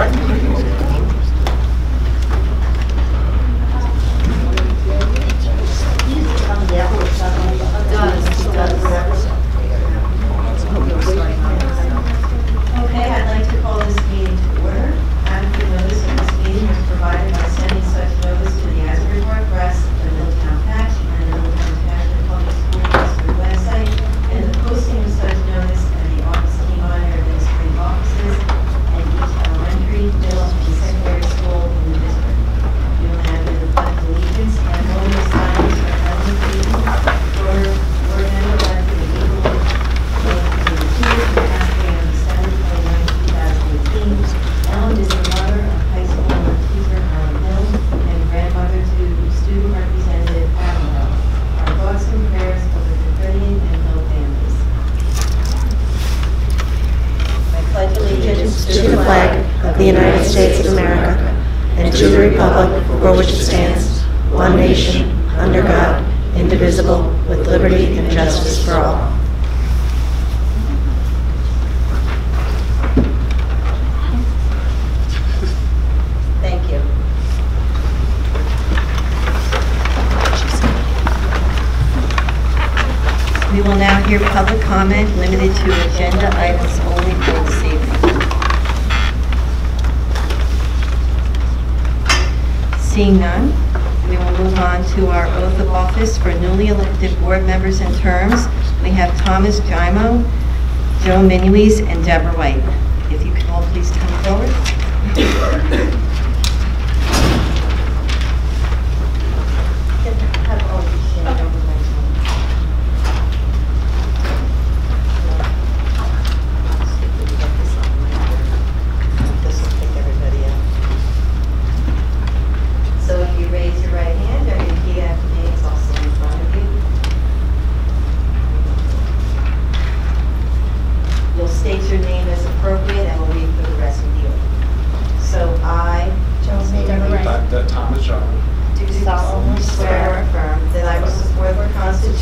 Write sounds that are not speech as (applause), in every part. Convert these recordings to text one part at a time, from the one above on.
Okay,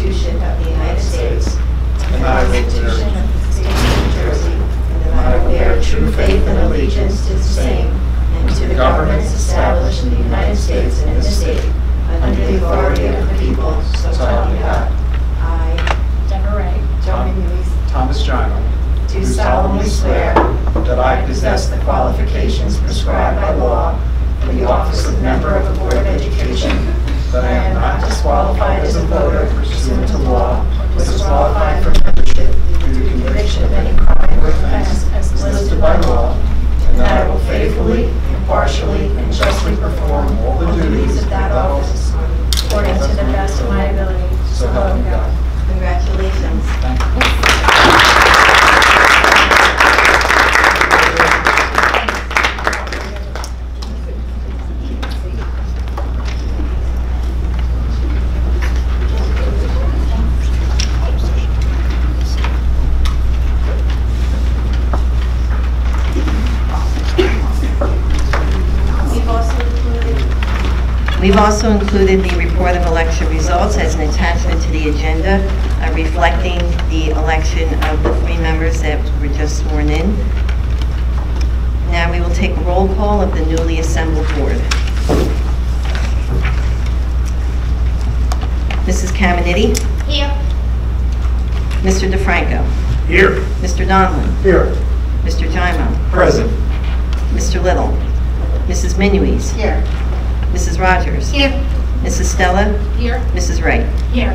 Constitution of the United States and I will Constitution of the State of New Jersey, and that I will bear true faith and allegiance to the same and to the governments established in the United States and in this state, under the authority of the people, so help me God. I, Deborah Ray. Joan Thomas John, do solemnly swear that I possess the qualifications prescribed by law for the office of member of the Board of Education, that I am not disqualified as a voter pursuant to law, or disqualified from membership due to conviction of any crime or offense as listed by law, and that I will faithfully, impartially, and justly perform all the duties of that office According to the best of my ability. So help me God. Congratulations. We've also included the report of election results as an attachment to the agenda, uh, reflecting the election of the three members that were just sworn in. Now we will take roll call of the newly assembled board. Mrs. Caminiti? Here. Mr. DeFranco? Here. Mr. Donlin? Here. Mr. Jimo? Present. Mr. Little? Mrs. Minuis? Here. Mrs. Rogers? Here. Mrs. Stella? Here. Mrs. Wright? Here.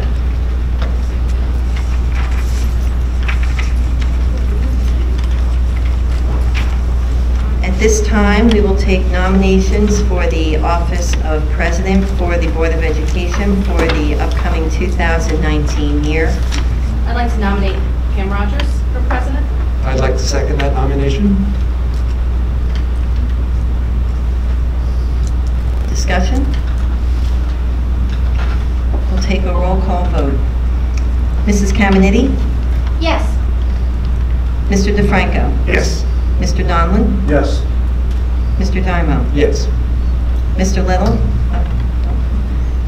At this time, we will take nominations for the office of president for the Board of Education for the upcoming 2019 year. I'd like to nominate Pam Rogers for president. I'd like to second that nomination. Discussion? We'll take a roll call vote. Mrs. Caminiti? Yes. Mr. DeFranco? Yes. Mr. Donlin? Yes. Mr. Dymo? Yes. Mr. Little?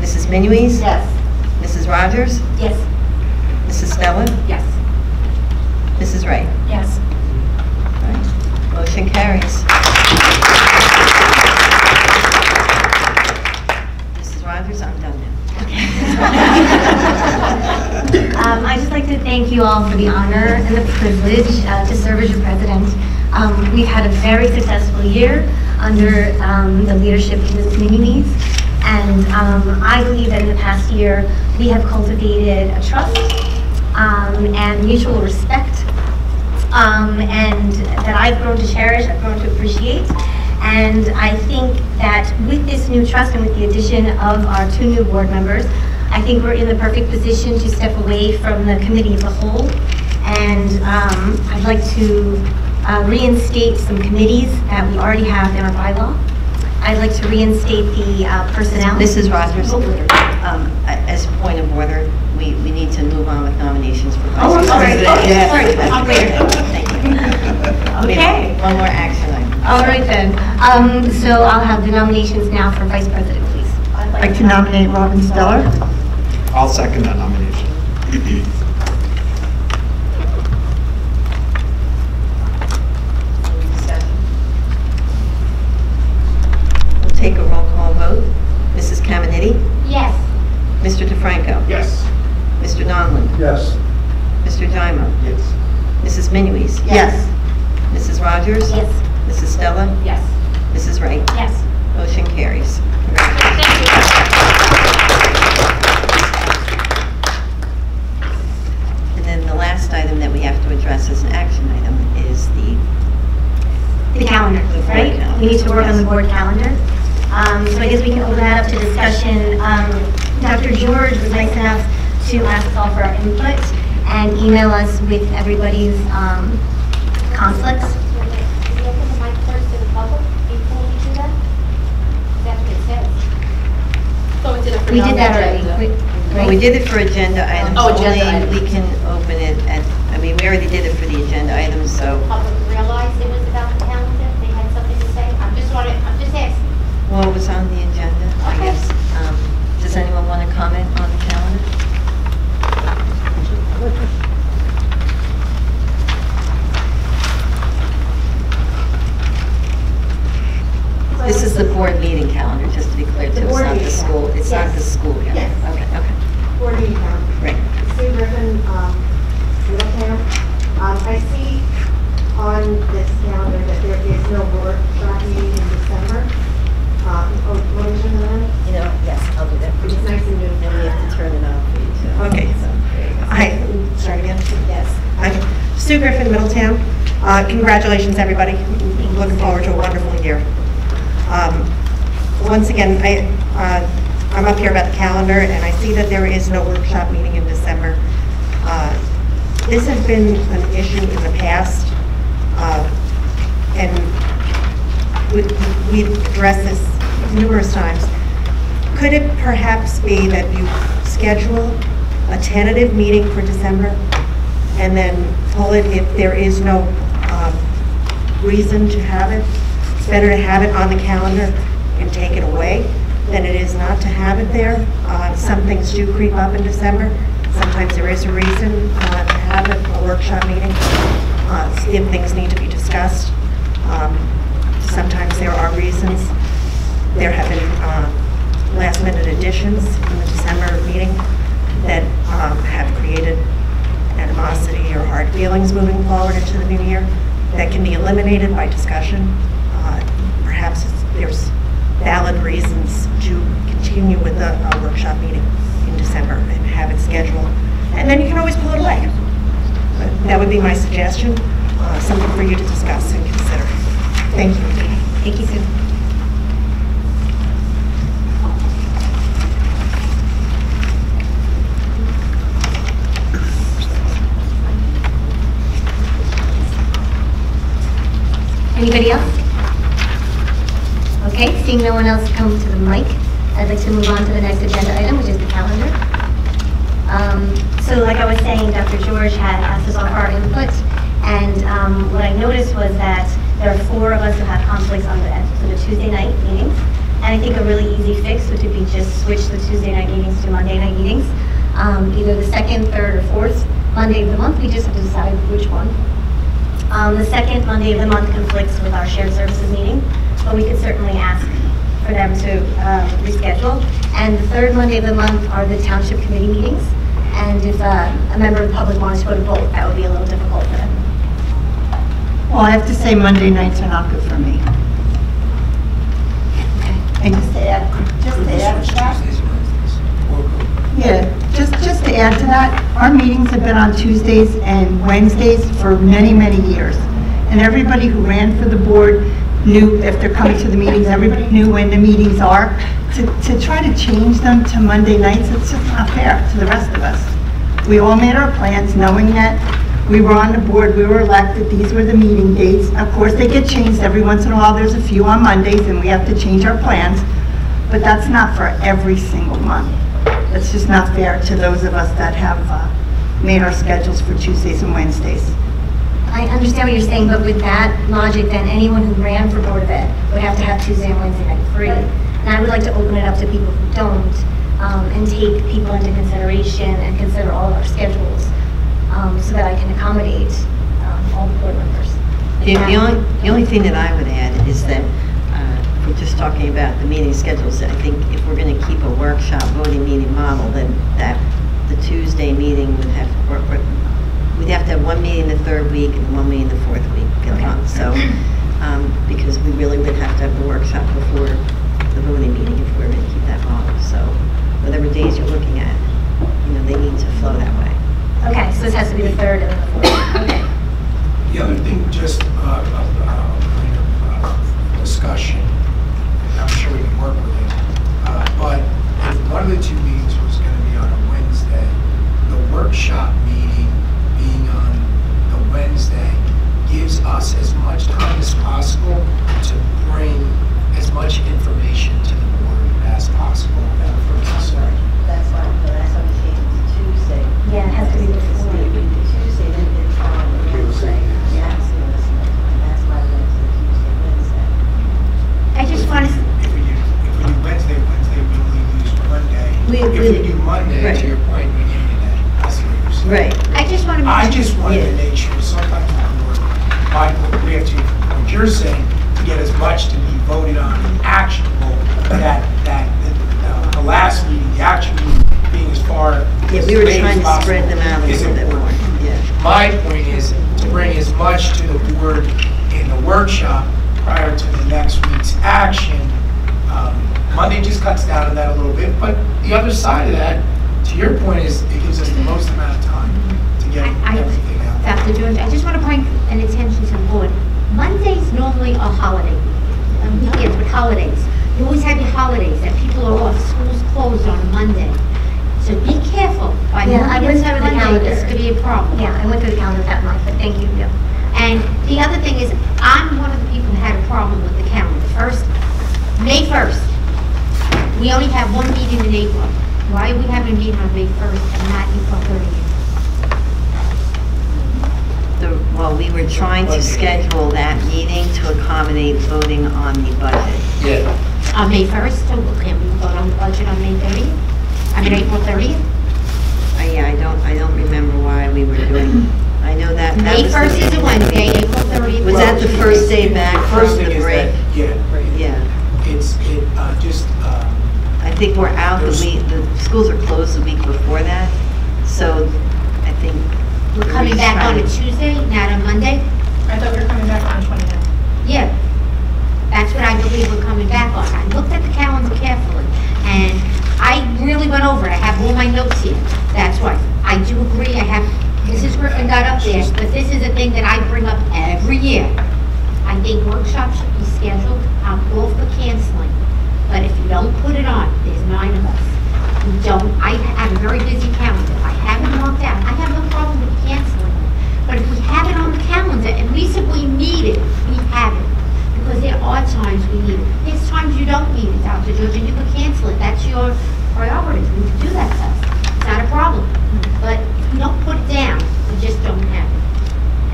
Mrs. Minuis? Yes. Mrs. Rogers? Yes. Mrs. Stella? Yes. Mrs. Wright? Yes. Motion carries. I'd just like to thank you all for the honor and the privilege uh, to serve as your president. Um, We've had a very successful year under um, the leadership of Ms. Minuis, and um, I believe that in the past year, we have cultivated a trust um, and mutual respect um, and that I've grown to cherish, I've grown to appreciate. And I think that with this new trust and with the addition of our two new board members, I think we're in the perfect position to step away from the committee as a whole. And um, I'd like to uh, reinstate some committees that we already have in our bylaw. I'd like to reinstate the uh, personnel. Mrs. Rogers, um, as a point of order, we, we need to move on with nominations for vice Oh, I'm sorry. president. Oh, Yeah. sorry. Operator. Thank you. (laughs) Okay. One more action item. All right then. Um, So I'll have the nominations now for vice president, please. I'd like to nominate Robin Stella. I'll second that nomination. We'll take a roll call vote. Mrs. Caminiti? Yes. Mr. DeFranco? Yes. Mr. Donlin? Yes. Mr. Dymo? Yes. Mrs. Minuis? Yes. Mrs. Rogers? Yes. Mrs. Stella? Yes. Mrs. Wright? Yes. Motion carries. And then the last item that we have to address as an action item is the, The calendar, right? We need to work on the board calendar. Um, So I guess we can open that up to discussion. Um, Dr. George was nice enough to ask us all for our input and email us with everybody's um, conflicts. Is it open the mic first to the public before we do that? That's what it says. So we did it for We did that already. non-agenda. We- well, we did it for agenda items. Oh, agenda only items. We can open it at, I mean, we already did it for the agenda items, so, Public realized it was about the calendar, they had something to say? I'm just wondering, I'm just asking. well, it was on the agenda, I Okay. guess. Um, Does anyone want to comment on the calendar? This is the board meeting calendar, just to be clear, too. The It's board not the meeting school, calendar, it's not yes. the school calendar. Yes. Okay, okay, Board meeting calendar. great. Sue Griffin, um, Middletown. Um, I see on this calendar that there is no workshop meeting in December. Um, oh, what is your name? You know, yes, I'll do that. It's nice and new. And we have to turn it on for you too. Okay. So, there you go. Hi, start again. Yes. Hi, Sue Griffin, Middletown. Uh, Congratulations, everybody. Looking forward to a wonderful year. Um, Once again, I, uh, I'm up here about the calendar, and I see that there is no workshop meeting in December. Uh, This has been an issue in the past, uh, and we- we've addressed this numerous times. Could it perhaps be that you schedule a tentative meeting for December and then pull it if there is no reason to have it? It's better to have it on the calendar and take it away than it is not to have it there. Uh, Some things do creep up in December. Sometimes there is a reason uh, to have it, a workshop meeting, uh, if things need to be discussed. Um, Sometimes there are reasons. There have been uh, last-minute additions in the December meeting that um, have created animosity or hard feelings moving forward into the new year that can be eliminated by discussion. Uh, Perhaps there's valid reasons to continue with a a workshop meeting in December and have it scheduled. And then you can always pull it away. But That would be my suggestion, uh, something for you to discuss and consider. Thank you. Thank you, Sue. Anybody else? Okay, seeing no one else come to the mic, I'd like to move on to the next agenda item, which is the calendar. Um, So like I was saying, Dr. George had asked us all for our input, and um, what I noticed was that there are four of us who have conflicts on the, on the Tuesday night meetings. And I think a really easy fix would be just switch the Tuesday night meetings to Monday night meetings. Um, Either the second, third, or fourth Monday of the month, we just have to decide which one. Um, The second Monday of the month conflicts with our shared services meeting, but we could certainly ask for them to um, reschedule. And the third Monday of the month are the township committee meetings. And if uh, a member of the public wants to go to both, that would be a little difficult for them. Well, I have to say Monday nights are not good for me. Okay. And just to add, just to add to that, yeah, just, just to add to that, our meetings have been on Tuesdays and Wednesdays for many, many years. And everybody who ran for the board knew, if they're coming to the meetings, everybody knew when the meetings are. To, to try to change them to Monday nights, it's just not fair to the rest of us. We all made our plans knowing that we were on the board, we were elected, these were the meeting dates. Of course, they get changed every once in a while, there's a few on Mondays, and we have to change our plans, but that's not for every single month. It's just not fair to those of us that have uh, made our schedules for Tuesdays and Wednesdays. I understand what you're saying, but with that logic, then anyone who ran for Board of Ed would have to have Tuesday and Wednesday night free. And I would like to open it up to people who don't, um, and take people into consideration and consider all of our schedules, um, so that I can accommodate um, all the board members. The the only, the only thing that I would add is that, we're just talking about the meeting schedules, I think if we're going to keep a workshop voting meeting model, then that, the Tuesday meeting would have, or- or we'd have to have one meeting the third week and one meeting the fourth week of the month. So, (clears throat) um, because we really would have to have the workshop before the voting meeting if we we're going to keep that model. So whatever days you're looking at, you know, they need to flow that way. Okay, so this has to be the third and the fourth, okay. The other thing, just uh, uh, uh, kind of uh, discussion, and I'm sure we can work with it, uh, but if one of the two meetings was going to be on a Wednesday, the workshop meeting being on the Wednesday gives us as much time as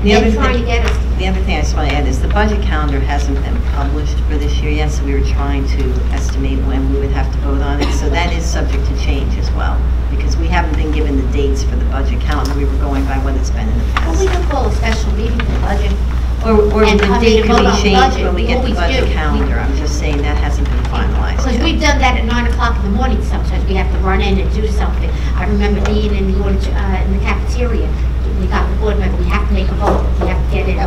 The other thing- The other thing I just want to add is the budget calendar hasn't been published for this year yet, so we were trying to estimate when we would have to vote on it. So that is subject to change as well, because we haven't been given the dates for the budget calendar. We were going by what it's been in the Well, we past. can call a special meeting for the budget. Or, or and the date could be changed when we We get the budget do. calendar. I'm just saying that hasn't been finalized Because we we've done that at nine o'clock in the morning sometimes. We have to run in and do something. I remember being in the, uh, in the cafeteria. We got the board member, we have to make a vote. We have to get it.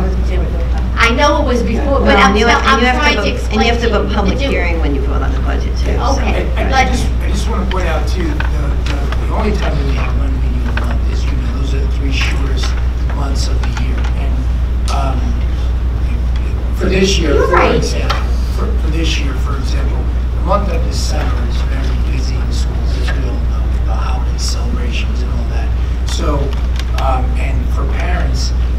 I know it was before, but I'm, and you tell- have- I'm and you have trying to explain And you have to to vote public to do. hearing when you vote on the budget too. so- Okay. I- I But- just, I just want to point out too, the, the, the only time that we have one meeting a month is, you know, those are the three shortest months of the year. And, um, for this year, You're for right. example, for, for this year, for example, the month of December is very busy in schools, as we all know, with the holiday celebrations and all that. So, um,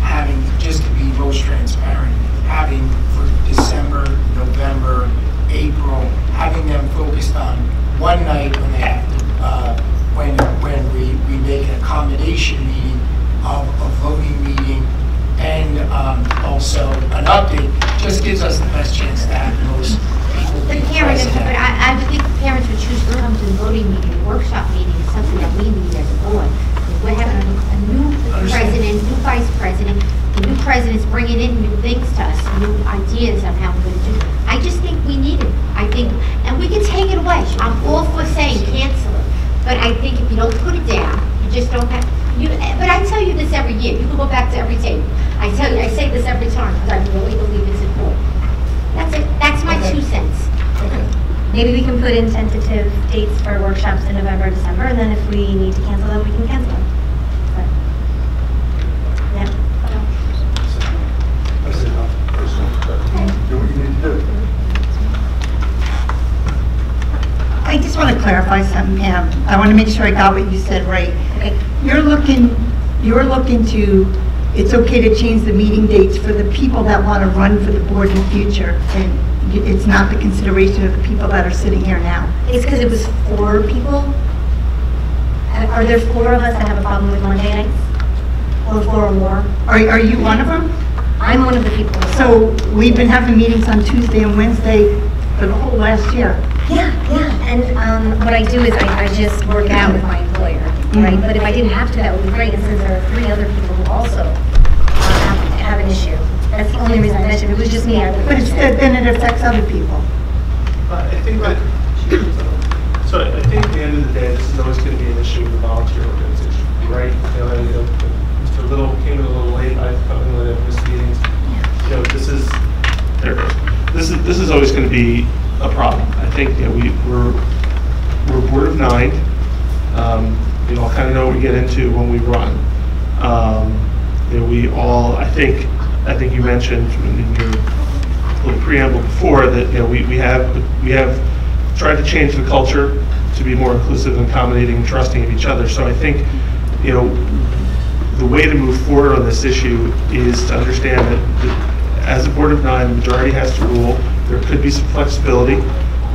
having, just to be most transparent, having for December, November, April, having them focused on one night when they have to, uh, when, when we, we make an accommodation meeting of a voting meeting and, um, also an update, just gives us the best chance to have most people The parents, but I, I would think parents would choose to come to the voting meeting, workshop meeting, is something that we need as a board. We're having new Understand. president, new vice president, the new president's bringing in new things to us, new ideas on how we're gonna do. I just think we need it. I think, and we can take it away. I'm all for saying cancel it. But I think if you don't put it down, you just don't have, you, but I tell you this every year. You can go back to every tape. I tell you, I say this every time because I really believe it's important. That's it. That's my Okay. two cents. Okay. Maybe we can put in tentative dates for workshops in November, December, and then if we need to cancel them, we can cancel them. But- Yeah. That's enough. Do what you need to do. I just want to clarify something, Pam. I want to make sure I got what you said right. You're looking, you're looking to, it's okay to change the meeting dates for the people that want to run for the board in the future, and it's not the consideration of the people that are sitting here now. It's because it was four people? Are there four of us that have a problem with Monday nights? Or four or more? Are, are you one of them? I'm one of the people. So we've been having meetings on Tuesday and Wednesday for the whole last year. Yeah, yeah, and um, what I do is I, I just work out with my employer, right? But if I didn't have to, that would be great, and since there are three other people who also uh, have, have an issue, that's the only reason I mentioned, it it was just me, But it's, it. then it affects other people. Uh, I think that, so I think at the end of the day, this is always going to be an issue with the volunteer organization, right? You know, you know, Mr. Little came in a little late, I've come in late, I've meetings. You know, this is, there it goes. This is, this is always going to be a problem. I think, know, we, we're, we're a board of nine. Um, We all kind of know what we get into when we run. Um, You know, we all, I think, I think you mentioned in your little preamble before that, you know, we, we have, we have tried to change the culture to be more inclusive and accommodating and trusting of each other. So I think, you know, the way to move forward on this issue is to understand that, that as a board of nine, the majority has to rule. There could be some flexibility.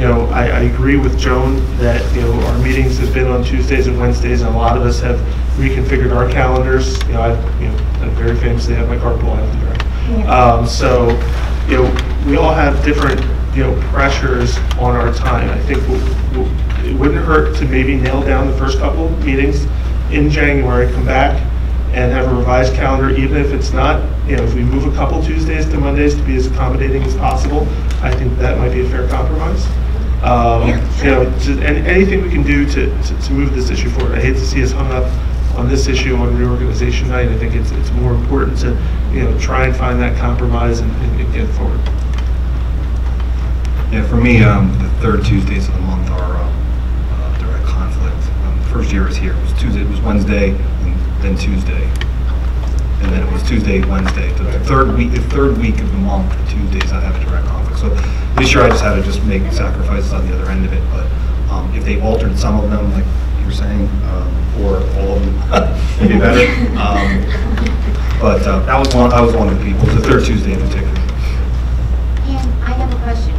You know, I, I agree with Joan that, you know, our meetings have been on Tuesdays and Wednesdays, and a lot of us have reconfigured our calendars. You know, I, you know, I very famously have my carpool out there. Um, so, you know, we all have different, you know, pressures on our time. I think we'll- we'll- it wouldn't hurt to maybe nail down the first couple meetings in January, come back and have a revised calendar, even if it's not, you know, if we move a couple Tuesdays to Mondays to be as accommodating as possible, I think that might be a fair compromise. Um, You know, an- anything we can do to, to- to move this issue forward. I hate to see us hung up on this issue on reorganization night. I think it's, it's more important to, you know, try and find that compromise and, and and get forward. Yeah, for me, um, the third Tuesdays of the month are, uh, uh, direct conflict. Um, the First year I was here, it was Tuesday, it was Wednesday, then Tuesday. And then it was Tuesday, Wednesday. The the third week, the third week of the month, the Tuesdays, I have a direct conflict. So this year I just had to just make sacrifices on the other end of it. But, um, if they altered some of them, like you were saying, um, or all of them, (laughs) maybe better. Um, But, uh, that was one, I was one of the people, the third Tuesday in particular. And I have a question.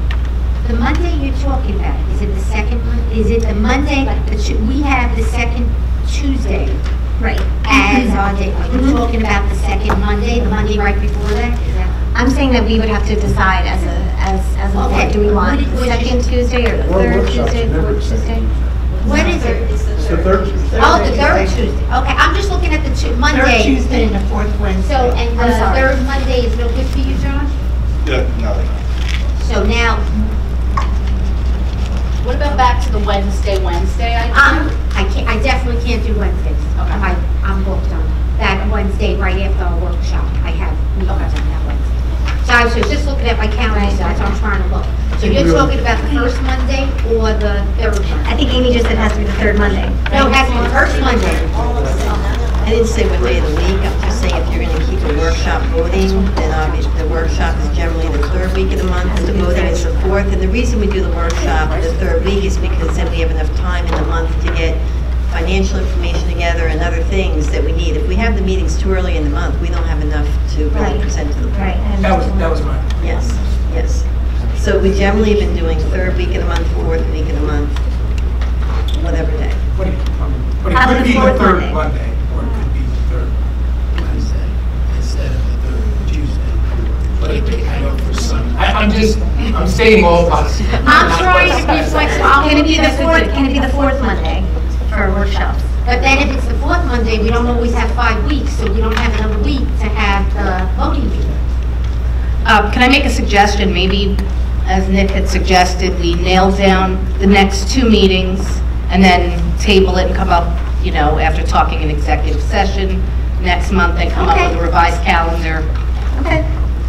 The Monday you're talking about, is it the second, Mon- is it the Monday, the Tu- we have the second Tuesday Right. as our day? Are you talking about the second Monday, the Monday right before that? Is that? I'm saying that we would have to decide as a, as, as a board, do we want What is- the what is- second Tuesday or the Well, third workshops Tuesday, never fourth the. Tuesday? What is it? It's the third. third Tuesday. Oh, the third Tuesday. Okay, I'm just looking at the two, Monday. Third Tuesday and the fourth Wednesday. So, and I'm the sorry. third Monday is no good for you, John? Yeah, no, So now, what about back to the Wednesday, Wednesday Um, idea? I can't, I definitely can't do Wednesdays. Okay. I, I'm booked on that Wednesday right after our workshop. I have meetings on that Wednesday. So I was just looking at my calendar, so that's what I'm trying to look. So you're talking about the first Monday or the third Monday? I think Amy just said it has to be the third Monday. No, it has to be the first Monday. I didn't say what day of the week, I'm just saying if you're gonna keep the workshop voting, then obviously the workshop is generally the third week of the month, and the voting is the fourth. And the reason we do the workshop the third week is because then we have enough time in the month to get financial information together and other things that we need. If we have the meetings too early in the month, we don't have enough to really Right. present to the board. Right. and- That was, that was my. Yes, yes. So we generally have been doing third week of the month, fourth week of the month, whatever day. But it, but it How about could the be the fourth third Monday? Monday, or it could be the third Wednesday instead of the third Tuesday. But it, I know for some, I, I'm just, I'm stating all possible. I'm trying to be flexible. Can it be be the fourth, can it be the fourth Monday for our workshops? But then if it's the fourth Monday, we don't always have five weeks, so we don't have another week to have the voting meeting. Uh, Can I make a suggestion? Maybe, as Nick had suggested, we nail down the next two meetings and then table it and come up, you know, after talking in executive session next month and come up with a revised calendar. Okay.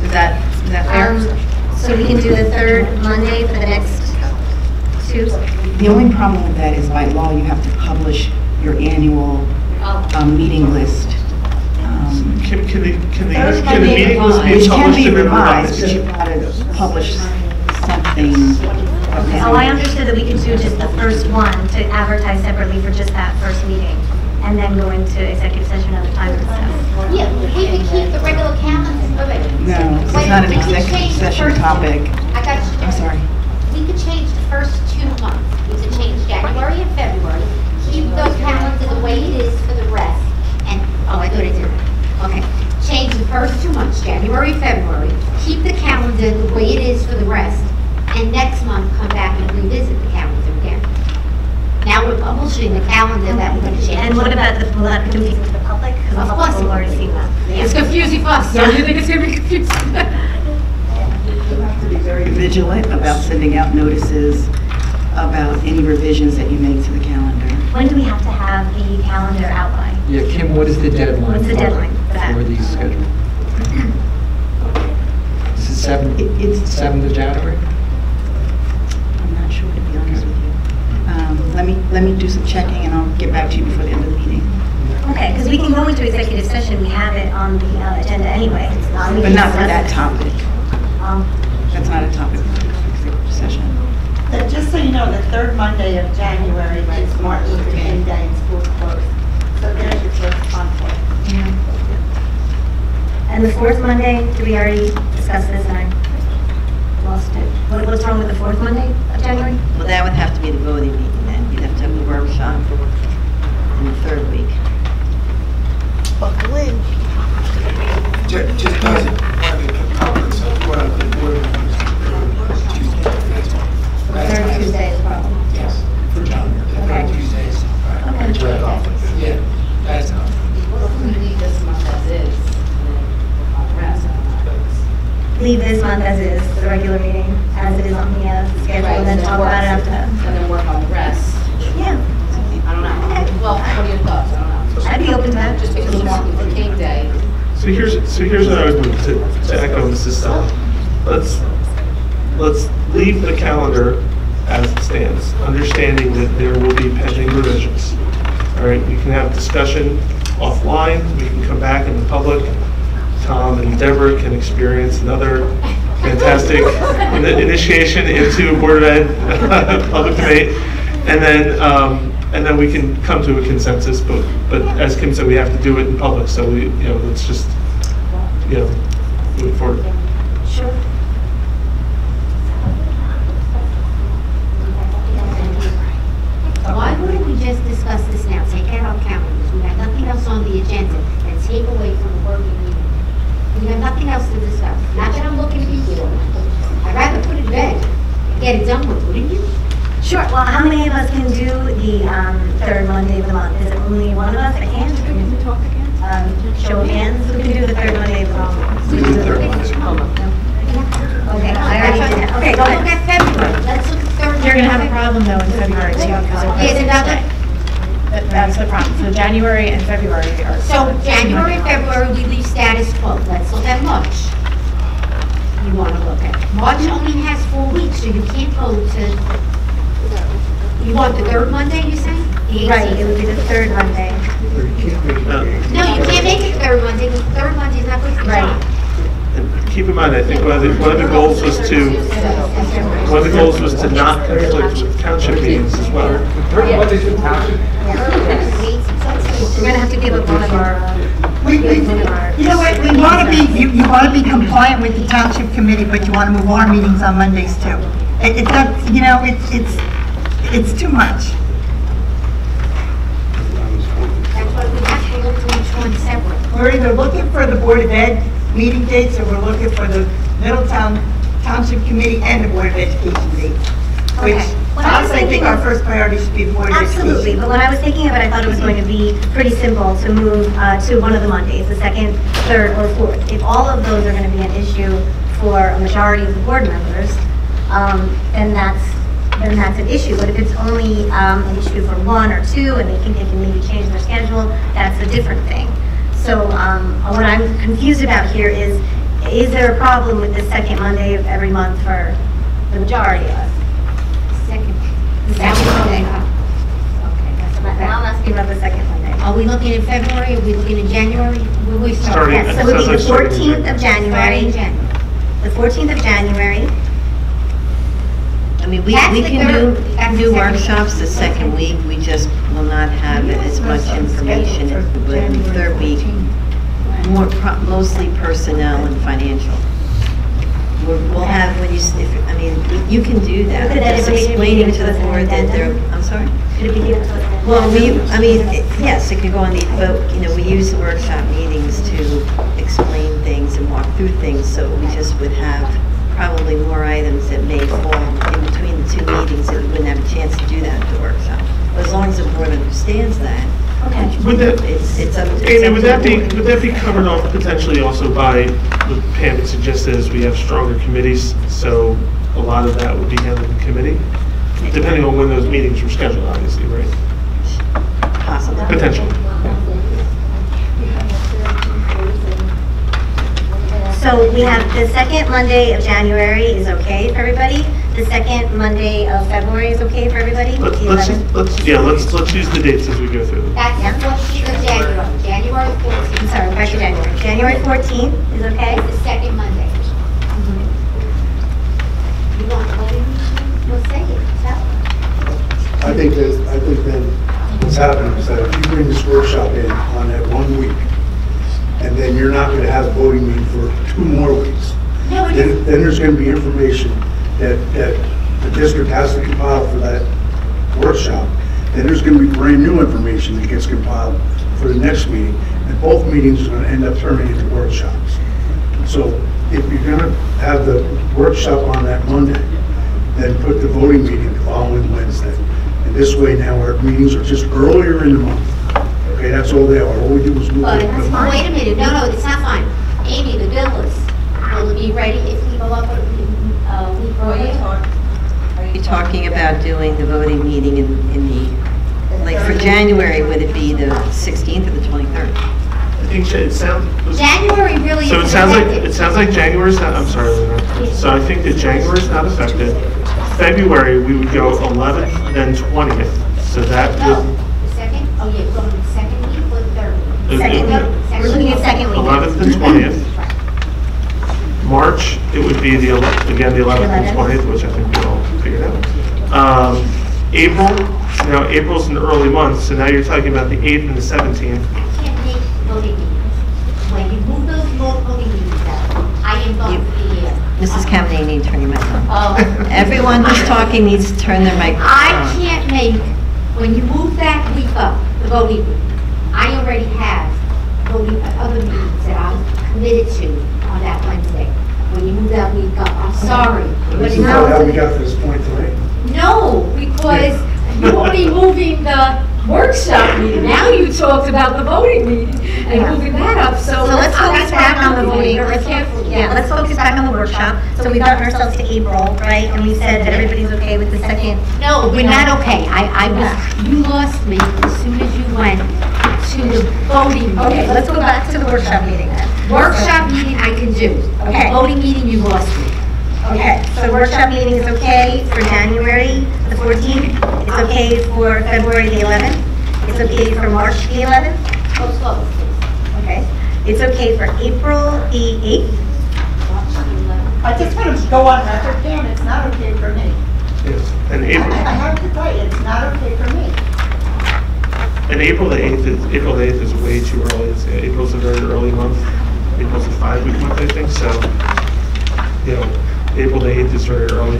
Is that, is that Um, fair? so we can do the third Monday for the next two? The only problem with that is by law, you have to publish your annual um, meeting list. Um, Can, can the, can the, Those can the can be meeting list be Which can published be and then revised, but revised? you've got to publish something. Okay, oh, I understood that we could do just the first one to advertise separately for just that first meeting, and then go into executive session at the time and stuff. Yeah, we could keep the regular calendar, wait, wait. No, it's Wait, not an we can executive change the session first- topic. I got you. I'm sorry. We could change the first two months. We could change January and February, keep those calendars the way it is for the rest. And, oh, I thought I did. Okay. Change the first two months, January, February, keep the calendar the way it is for the rest, and next month come back and revisit the calendar again. Now we're publishing the calendar that we're going to change. And what about the, will that be confusing to the public? Because Of the course public it will already will see that. It's confusing for us, don't you think it's gonna be confusing? You have to be very vigilant about sending out notices about any revisions that you make to the calendar. When do we have to have the calendar out by? Yeah, Kim, what is the deadline? What's the for- deadline for that? For these scheduled? This (clears throat) is seven, It- It's, seventh of January? I'm not sure, to be honest with you. Um, Let me, let me do some checking and I'll get back to you before the end of the meeting. Okay, because we can go into executive session, we have it on the uh, agenda anyway. We But not for that topic. Um, That's not a topic for executive session. Uh, Just so you know, the third Monday of January is Martin Luther King Day and school's closed. So there's your first conflict. And the fourth Monday, did we already discuss this and I lost it? What- What's wrong with the fourth Monday of January? Well, that would have to be the voting meeting then. You'd have to have the workshop in the third week. Buckle in. Ju- Just doesn't want to be public, what I'm, the board members, Tuesday, that's all. Third. Tuesday is a. Yes, for John, the Okay. third Tuesdays. right, Okay. direct conflict. Yeah, that's all. leave this month as is, and then on the rest, Leave this month as is, the regular meeting, as it is on the uh, schedule, and then talk about it after. And then work on the rest. Yeah, I don't know. Well, what are your thoughts? I don't know. I'd be open to that. Just because it's Martin Luther King Day. So here's, so here's what I would move to, to echo Mrs. Stella. Let's, let's leave the calendar as it stands, understanding that there will be pending revisions. All right, we can have discussion offline, we can come back in the public. Tom and Deborah can experience another fantastic ini- initiation into Board of Ed (laughs) public debate. And then, um, and then we can come to a consensus, but, but as Kim said, we have to do it in public, so we, you know, let's just, you know, move forward. Sure. Why wouldn't we just discuss this now, take out our calendars, we have nothing else on the agenda, and take away from the working meeting? We have nothing else to discuss, not that I'm looking at you for, I'd rather put it to bed and get it done with, wouldn't you? Sure, well, how many of us can do the um, third Monday of the month? Is it only one of us that can? Can we talk again? Um, Show of hands, who can do the third Monday of the month? We do the third Monday. Okay, I already did that. Okay, go Look ahead. at February, let's look at third. You're gonna have a problem though in February too, because of There's another, That- That's the problem. So January and February are. so January, February, we leave status quo. Let's look at March. You want to look at. March only has four weeks, so you can't go to, you want the third Monday, you say? The Right, it would be the third Monday. No, you can't make it third Monday, because third Monday is not good for John. And Keep in mind, I think one of the, one of the goals was to, one of the goals was to not conflict with township meetings as well. We're gonna have to give up one of our, We, we, one of our. you know what, we want to be, you, you want to be compliant with the township committee, but you want to move our meetings on Mondays too. It, it's not, you know, it's, it's, it's too much. That's why we have to look to each one separate. We're either looking for the Board of Ed meeting dates, or we're looking for the Middletown Township Committee and the Board of Education dates. Which, Okay. When I was honestly, I think thinking- our first priority should be Board Education. Absolutely, but when I was thinking of it, I thought it was going to be pretty simple to move uh, to one of the Mondays, the second, third, or fourth. If all of those are going to be an issue for a majority of the board members, um, then that's, then that's an issue. But if it's only um, an issue for one or two, and they think they can maybe change their schedule, that's a different thing. So um, what I'm confused about here is, is there a problem with the second Monday of every month for the majority of? Second. The second Monday. Okay, that's about Now I'm that. asking about the second Monday. Are we looking in February, are we looking in January? Where we start? Starting- Yes, so it it would be the like 14th of Starting January, in January. the 14th of January. I mean, we, That's we the can third- do, that's the do second week. workshops the second week, we just will not have as much information but in the third week. More, pro- mostly personnel and financial. We'll have, when you, if, I mean, you can do that, Could that just be explaining given to to the us board that they're, addendum? I'm sorry? Could it be given to us? Well, we, I mean, it- yes, it can go on the, but, you know, we use the workshop meetings to explain things and walk through things, so we just would have probably more items that may fall in between the two meetings, that we wouldn't have a chance to do that at the workshop. But as long as the board understands that, Okay. Would that, it's, it's up, it's Amy, would that be, would that be covered off potentially also by, what Pam had suggested, is we have stronger committees, so a lot of that would be handled in committee? Depending on when those meetings were scheduled, obviously, right? Possible. Potentially. So we have the second Monday of January is okay for everybody. The second Monday of February is okay for everybody. Let's, The let's, 11th. let's, yeah, let's, let's use the dates as we go through them. That's the 14th of January, January 14th. I'm sorry, back to January. January 14th is okay? It's the second Monday. Mm-hmm. You want to vote in? We'll say it, tell. I think that, I think then what's happening is that if you bring this workshop in on that one week, and then you're not gonna have a voting meeting for two more weeks, No, it then, then there's gonna be information that, that the district has to compile for that workshop. Then there's gonna be brand new information that gets compiled for the next meeting, and both meetings are gonna end up turning into workshops. So if you're gonna have the workshop on that Monday, then put the voting meeting the following Wednesday. And this way now our meetings are just earlier in the month. Okay, that's all they are. All we do is move but, it. oh, wait a minute, no, no, it's not fine. Amy, the bill is, will it be ready if we go up a week earlier? Are you talking about doing the voting meeting in, in the, like for January, would it be the 16th or the 23rd? I think it sounds, January really is. So it sounds like, it sounds like January's not, I'm sorry, Lena. So I think that January's not affected. February, we would go 11th, then 20th. So that oh, would, the second, oh yeah, we're going to the second week or the third week? Second week. We're looking at second week. 11th and 20th. March, it would be the, again, the 11th and 20th, which I think we all figured out. Um, April, now April's an early month, so now you're talking about the 8th and the 17th. I can't make voting meetings. When you move those mo- voting meetings out, I am going to be, uh, Mrs. Caminiti, you need to turn your mic on. Oh. Everyone who's talking needs to turn their microphone I on. can't make, when you move that week up, the voting week, I already have voting, uh, other meetings that I'm committed to on that Wednesday. When you move that week up, I'm sorry. but This is now- how we got to this point tonight. No, because you're only moving the workshop meeting. Now you talked about the voting meeting and moving that up, so. So let's focus that's back on the voting. very Let's- carefully. Yeah, let's focus back on the workshop. So we've gotten ourselves to April, right? And we said that everybody's okay with the second. No, we're not okay. I, I was, you lost me as soon as you went to the voting. Okay, let's go back to the workshop meeting then. Workshop meeting I can do. Okay. Voting meeting, you lost me. Okay, so workshop meeting is okay for January the 14th. It's okay for February the 11th. It's okay for March the 11th. Go slow. Okay. It's okay for April the 8th. I just want to go on record, Pam, it's not okay for me. Yes. And I April, I have to tell you, it's not okay for me. and April the 8th is, April the 8th is way too early. It's, uh, April's a very early month. April's a five-week month, I think, so, you know, April the 8th is very early.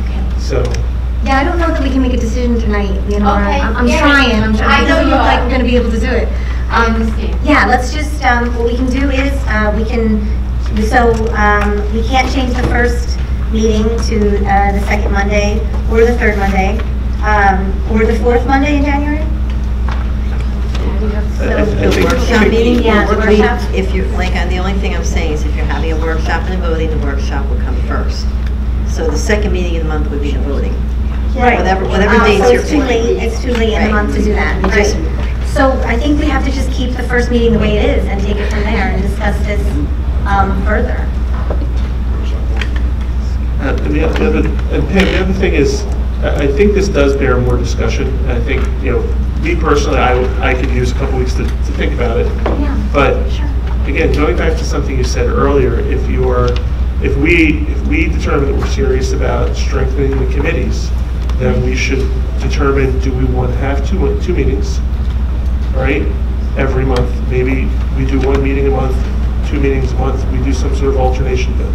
Okay. so, Yeah, I don't know that we can make a decision tonight, Leonora. Okay, I'm I'm yeah. trying, I'm I trying. It know doesn't you look like are. we're going to be able to do it. I Um, understand. Yeah, let's just, um, what we can do is, uh, we can, so um, we can't change the first meeting to uh, the second Monday or the third Monday, um, or the fourth Monday in January? I- I- I think- Workshop meeting, Yeah, the workshop. if you, like, uh, the only thing I'm saying is if you're having a workshop and a voting, the workshop would come first. So the second meeting of the month would be the voting. Right. Whatever, whatever Uh, dates So you're it's too picking. late, it's too late in the Right. month to do that, You just- right? So I think we have to just keep the first meeting the way it is and take it from there and discuss this um, further. Uh, And the the other, and Pam, the other thing is, I I think this does bear more discussion. I think, you know, me personally, I, I could use a couple weeks to, to think about it. Yeah. But again, going back to something you said earlier, if you are, if we, if we determine that we're serious about strengthening the committees, then we should determine, do we want to have two, two meetings, right? Every month, maybe we do one meeting a month, two meetings a month, we do some sort of alternation. But,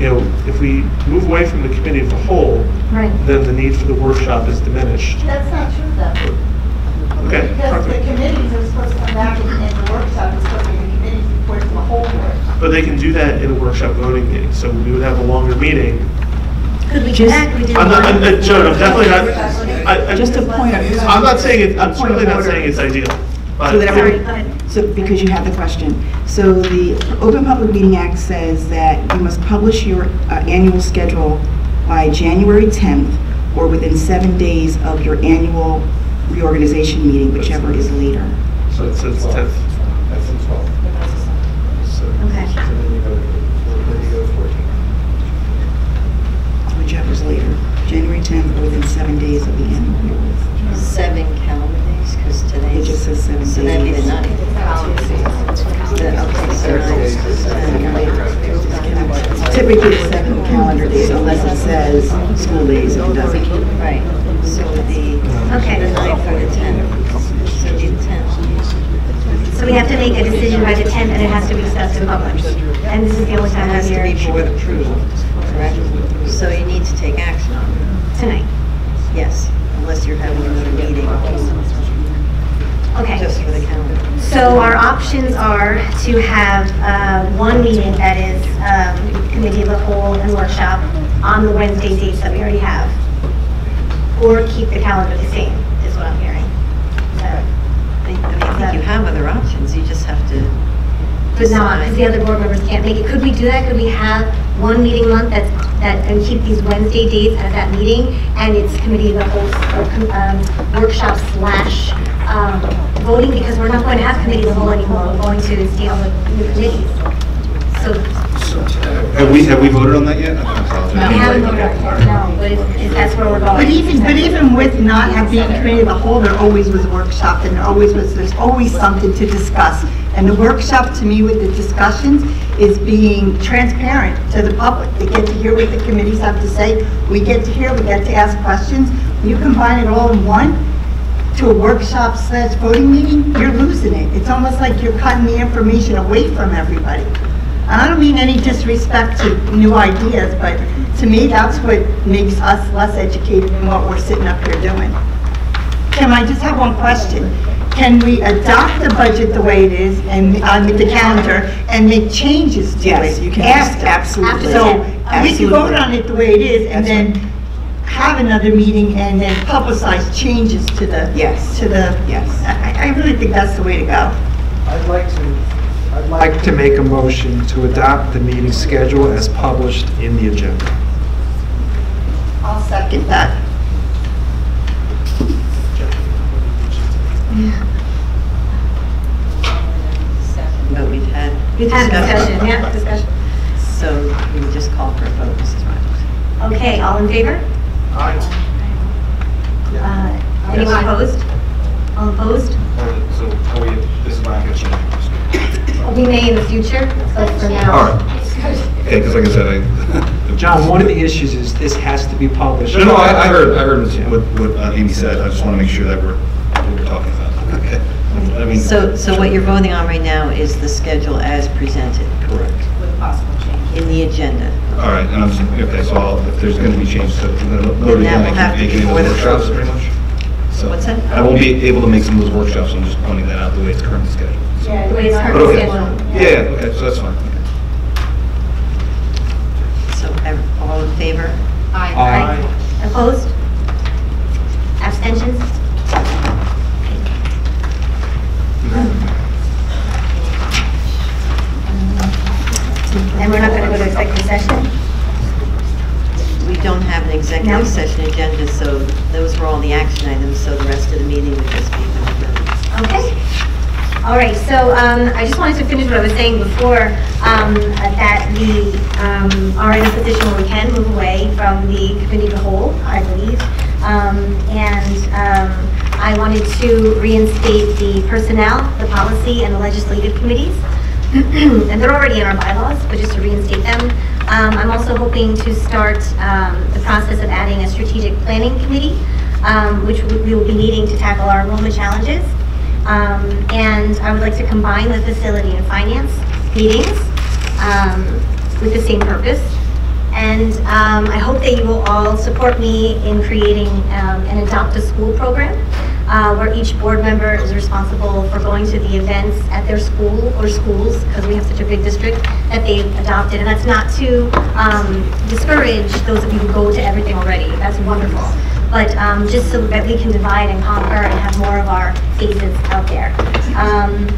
You know, if we move away from the committee of the whole, Right. then the need for the workshop is diminished. That's not true. Okay, Because the committees are supposed to come back and and the workshop is supposed to be the committees report to the whole board. But they can do that in a workshop voting meeting, so we would have a longer meeting. Could we do that? Could we do I'm not, I'm, one? uh, Joan, I'm definitely not, I, I'm. Just a point of- I'm not saying it, I'm Point certainly not saying it's ideal, but. So that Sorry, everyone, so, because you have the question. So the Open Public Meeting Act says that you must publish your uh, annual schedule by January 10th or within seven days of your annual reorganization meeting, whichever is later. So it's says tenth. That's in 12. So Okay. so then you go, to- then you go to 14. Whichever's later, January 10th or within seven days of the end. meeting. Seven calendar days, because today's. It just says seven So that'd be the days. ninth. The- Okay, so ninth. Typically it's seven calendar days unless it says school days, it doesn't. Right, so the, Okay. the or the tenth, so the tenth. So we have to make a decision by the 10th and it has to be discussed in public. And this is the only It time has of to be board approved, correct? So you need to take action on it, tonight. yes, unless you're having another meeting Okay. just for the calendar. So our options are to have uh, one meeting that is um, committee of the whole and workshop on the Wednesday dates that we already have, or keep the calendar the same, is what I'm hearing. So, I I mean, I think you have other options, you just have to But not, because the other board members can't make it. Could we do that? Could we have one meeting a month that's, that, and keep these Wednesday dates at that meeting? And it's committee of the whole, or com- um, workshop slash um, voting, because we're not going to have committee of the whole anymore. We're going to deal with new committees. So Have we, have we voted on that yet? I apologize. we haven't voted on it, no, but if, if that's where we're going. But even, but even with not having being committee of the whole, there always was a workshop, and there always was, there's always something to discuss. And the workshop, to me, with the discussions, is being transparent to the public. They get to hear what the committees have to say, we get to hear, we get to ask questions. When you combine it all in one, to a workshop slash voting meeting, you're losing it. It's almost like you're cutting the information away from everybody. And I don't mean any disrespect to new ideas, but to me, that's what makes us less educated in what we're sitting up here doing. Kim, I just have one question. Can we adopt the budget the way it is and, on the calendar and make changes to it? Yes, you can. After. Absolutely. So we can vote on it the way it is and then have another meeting and then publicize changes to the, Yes. to the, Yes. I, I really think that's the way to go. I'd like to, I'd like to make a motion to adopt the meeting schedule as published in the agenda. I'll second that. Yeah. But we've had. We've had discussion, yeah, discussion. So we just call for a vote, Mrs. Reynolds. Okay, all in favor? Aye. Uh, Anyone opposed? All opposed? So, are we, this is not going to change. We may in the future, but for now. All right. Okay, because like I said, I. (laughs) John, one of the issues is this has to be published. No, no, I, I heard, I heard what, what uh, Amy said, I just want to make sure that we're, what we're talking about. Okay. I mean. So, so what you're voting on right now is the schedule as presented Correct. With possible changes. in the agenda. All right, and I'm, just- okay, so I'll, if there's going to be changes, so I'm going to note it That again, will I have can to make be it before the workshops, pretty much. So What's that? I won't be able to make some of those workshops, I'm just pointing that out the way it's currently scheduled. Yeah, the way it's But currently okay. scheduled. Yeah, yeah, okay, so that's fine. So ev- all in favor? Aye. Opposed? Abstentions? And we're not going to go to executive session? We don't have an No. executive session agenda, so those were all the action items, so the rest of the meeting would just be adjourned. Okay. All right, so um, I just wanted to finish what I was saying before, um, that we um, are in a position where we can move away from the committee to whole, I believe. Um, And um, I wanted to reinstate the personnel, the policy, and the legislative committees. (clears throat) And they're already in our bylaws, but just to reinstate them. Um, I'm also hoping to start the process of adding a strategic planning committee, which we will be needing to tackle our enrollment challenges. Um, And I would like to combine the facility and finance meetings um, with the same purpose. And um, I hope that you will all support me in creating um, an Adopt a School program, uh, where each board member is responsible for going to the events at their school or schools, because we have such a big district, that they've adopted. And that's not to um, discourage those of you who go to everything already. That's wonderful. But um, just so that we can divide and conquer and have more of our faces out there. Um,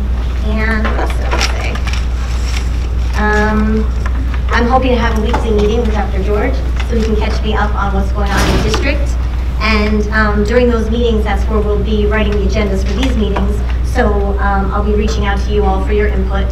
And what else did I say? Um, I'm hoping to have a weekly meeting with Dr. George, so he can catch me up on what's going on in the district. And um, during those meetings, that's where we'll be writing the agendas for these meetings. So um, I'll be reaching out to you all for your input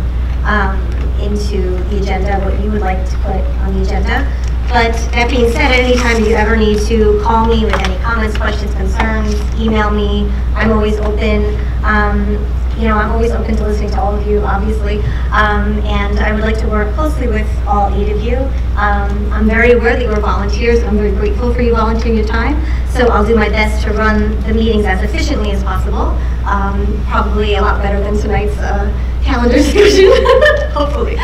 um, into the agenda, what you would like to put on the agenda. But that being said, anytime you ever need to call me with any comments, questions, concerns, email me. I'm always open. Um, you know, I'm always open to listening to all of you, obviously. Um, and I would like to work closely with all eight of you. Um, I'm very aware that you're volunteers. I'm very grateful for you volunteering your time. So I'll do my best to run the meetings as efficiently as possible. Um, probably a lot better than tonight's uh, calendar (laughs) discussion, hopefully.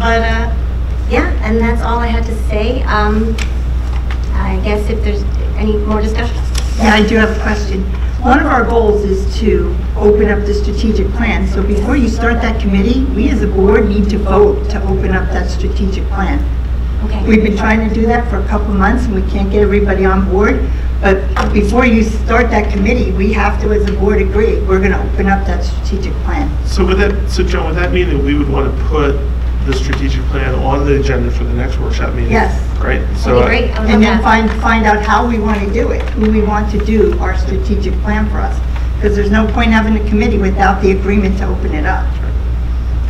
But uh, yeah, and that's all I had to say. Um, I guess if there's any more discussion. Yeah, I do have a question. One of our goals is to open up the strategic plan. So before you start that committee, we as a board need to vote to open up that strategic plan. Okay. We've been trying to do that for a couple months and we can't get everybody on board. But before you start that committee, we have to, as a board, agree, we're going to open up that strategic plan. So would that, so John, would that mean that we would want to put the strategic plan on the agenda for the next workshop meeting? Yes. Right? So uh, I- And then find, find out how we want to do it, who we want to do our strategic plan for us. Because there's no point having a committee without the agreement to open it up.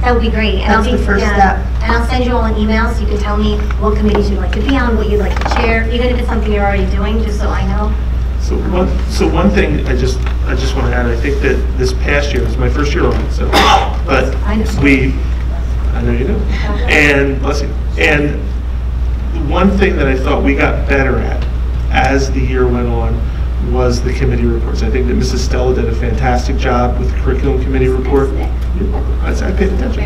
That would be great. And I'll That's be- the first yeah. step. And I'll send you all an email so you can tell me what committees you'd like to be on, what you'd like to chair, even if it's something you're already doing, just so I know. So one, so one thing I just, I just want to add, I think that this past year, is my first year on it, so, but we, I know you do. And, bless you. And one thing that I thought we got better at as the year went on was the committee reports. I think that Mrs. Stella did a fantastic job with the curriculum committee report. I I paid attention.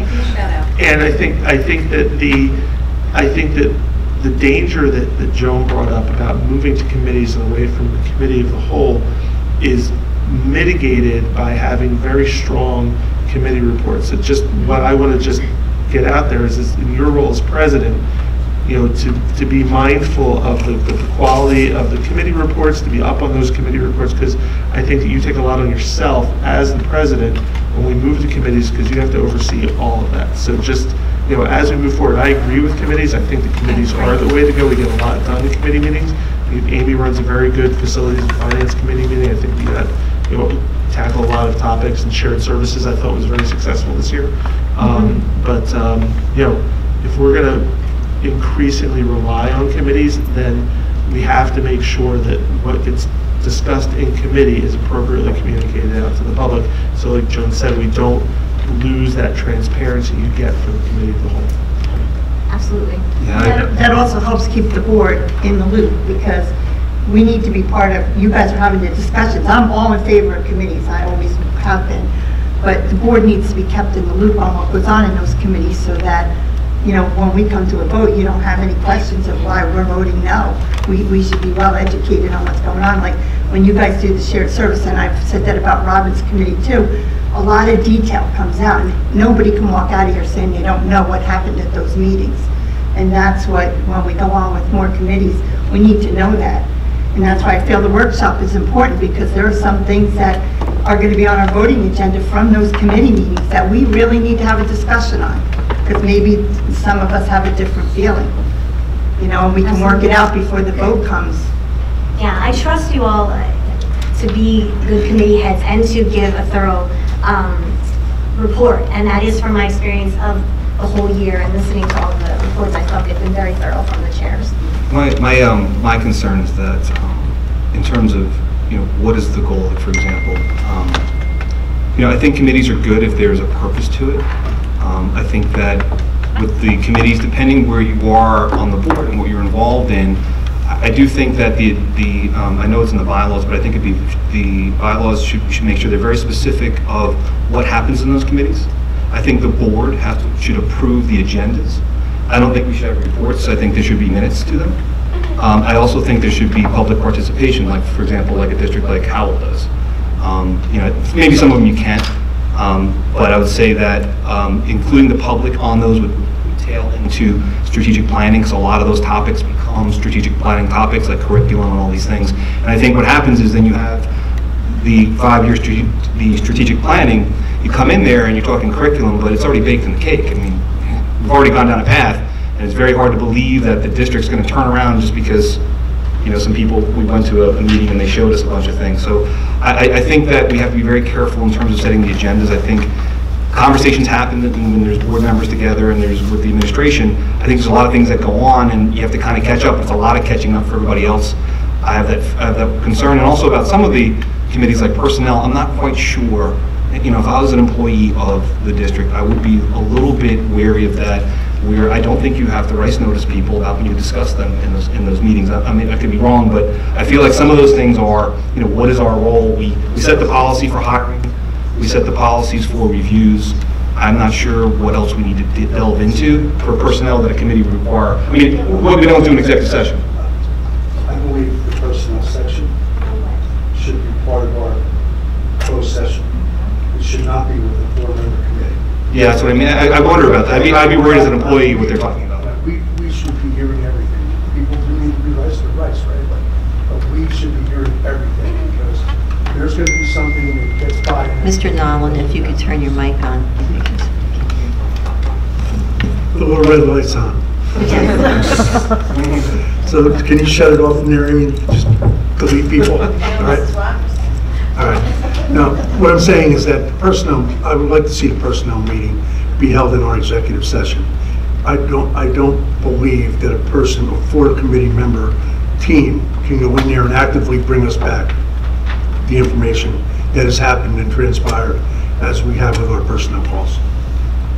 And I think, I think that the, I think that the danger that, that Joan brought up about moving to committees and away from the committee of the whole is mitigated by having very strong committee reports. It's just, what I want to just get out there is, is in your role as president, you know, to, to be mindful of the, the quality of the committee reports, to be up on those committee reports, because I think that you take a lot on yourself as the president when we move to committees, because you have to oversee all of that. So just, you know, as we move forward, I agree with committees. I think the committees are the way to go. We get a lot done in committee meetings. Amy runs a very good facilities and finance committee meeting. I think we had, you know, tackle a lot of topics and shared services. I thought was very successful this year. Um, But, um, you know, if we're going to increasingly rely on committees, then we have to make sure that what gets discussed in committee is appropriately communicated out to the public. So like Joan said, we don't lose that transparency you get from the committee of the whole. Absolutely. That that also helps keep the board in the loop, because we need to be part of, you guys are having the discussions. I'm all in favor of committees, I always have been. But the board needs to be kept in the loop on what goes on in those committees, so that, you know, when we come to a vote, you don't have any questions of why we're voting no. We, we should be well educated on what's going on, like, when you guys do the shared service, and I've said that about Robin's committee too, a lot of detail comes out, nobody can walk out of here saying they don't know what happened at those meetings. And that's what, when we go on with more committees, we need to know that. And that's why I feel the workshop is important, because there are some things that are going to be on our voting agenda from those committee meetings that we really need to have a discussion on, because maybe some of us have a different feeling, you know, and we can work it out before the vote comes. Yeah, I trust you all uh, to be good committee heads and to give a thorough um, report. And that is from my experience of the whole year and listening to all the reports. I thought they've been very thorough from the chairs. My, my, um, my concern is that, um, in terms of, you know, what is the goal, for example, um, you know, I think committees are good if there's a purpose to it. Um, I think that with the committees, depending where you are on the board and what you're involved in, I I do think that the, the, um, I know it's in the bylaws, but I think it'd be, the bylaws should, should make sure they're very specific of what happens in those committees. I think the board has to, should approve the agendas. I don't think we should have reports, I think there should be minutes to them. Um, I also think there should be public participation, like, for example, like a district like Howell does. Um, You know, maybe some of them you can't, um, but I would say that um, including the public on those would tail into strategic planning, because a lot of those topics become strategic planning topics, like curriculum and all these things. And I think what happens is then you have the five-year, strate- the strategic planning, you come in there and you're talking curriculum, but it's already baked in the cake. I mean, already gone down a path, and it's very hard to believe that the district's going to turn around just because, you know, some people, we went to a, a meeting and they showed us a bunch of things. So I, I- I think that we have to be very careful in terms of setting the agendas. I think conversations happen when there's board members together and there's with the administration. I think there's a lot of things that go on and you have to kind of catch up. It's a lot of catching up for everybody else. I have that, I have that concern, and also about some of the committees like personnel, I'm not quite sure. You know, if I was an employee of the district, I would be a little bit wary of that, where I don't think you have to rice notice people about when you discuss them in those, in those meetings. I I mean, I could be wrong, but I feel like some of those things are, you know, what is our role? We, we set the policy for hiring, we set the policies for reviews. I'm not sure what else we need to de- delve into for personnel that a committee would require. I mean, what we don't do in executive session. I believe the personnel section should be part of our closed session. It should not be with the four-member committee. Yeah, that's what I mean. I, I wonder about that. I'd be, I'd be worried as an employee what they're talking about. We, we should be hearing everything. People do need to be rights, their rights, right? But, but we should be hearing everything because there's gonna be something that gets by. Mr. Nolan, if you could turn your mic on. The little red light's on. (laughs) So can you shut it off in there, Amy? Just delete people, all right? All right. Now, what I'm saying is that personnel, I would like to see the personnel meeting be held in our executive session. I don't, I don't believe that a person, a four committee member team can go in there and actively bring us back the information that has happened and transpired as we have with our personnel calls.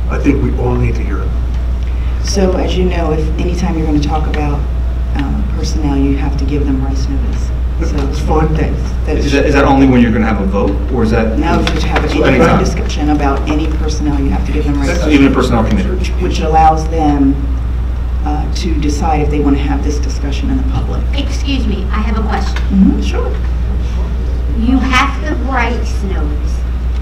I think we all need to hear it. So as you know, if anytime you're going to talk about um, personnel, you have to give them Rice notice. So It's fine. that's- that's- Is that, is that only when you're going to have a vote, or is that? Now, if you have So any anytime? discussion about any personnel, you have to give them rights. That's Even a personnel committee? Which- Which allows them uh, to decide if they want to have this discussion in the public. Excuse me, I have a question. Mhm, Sure. You have the Rice notice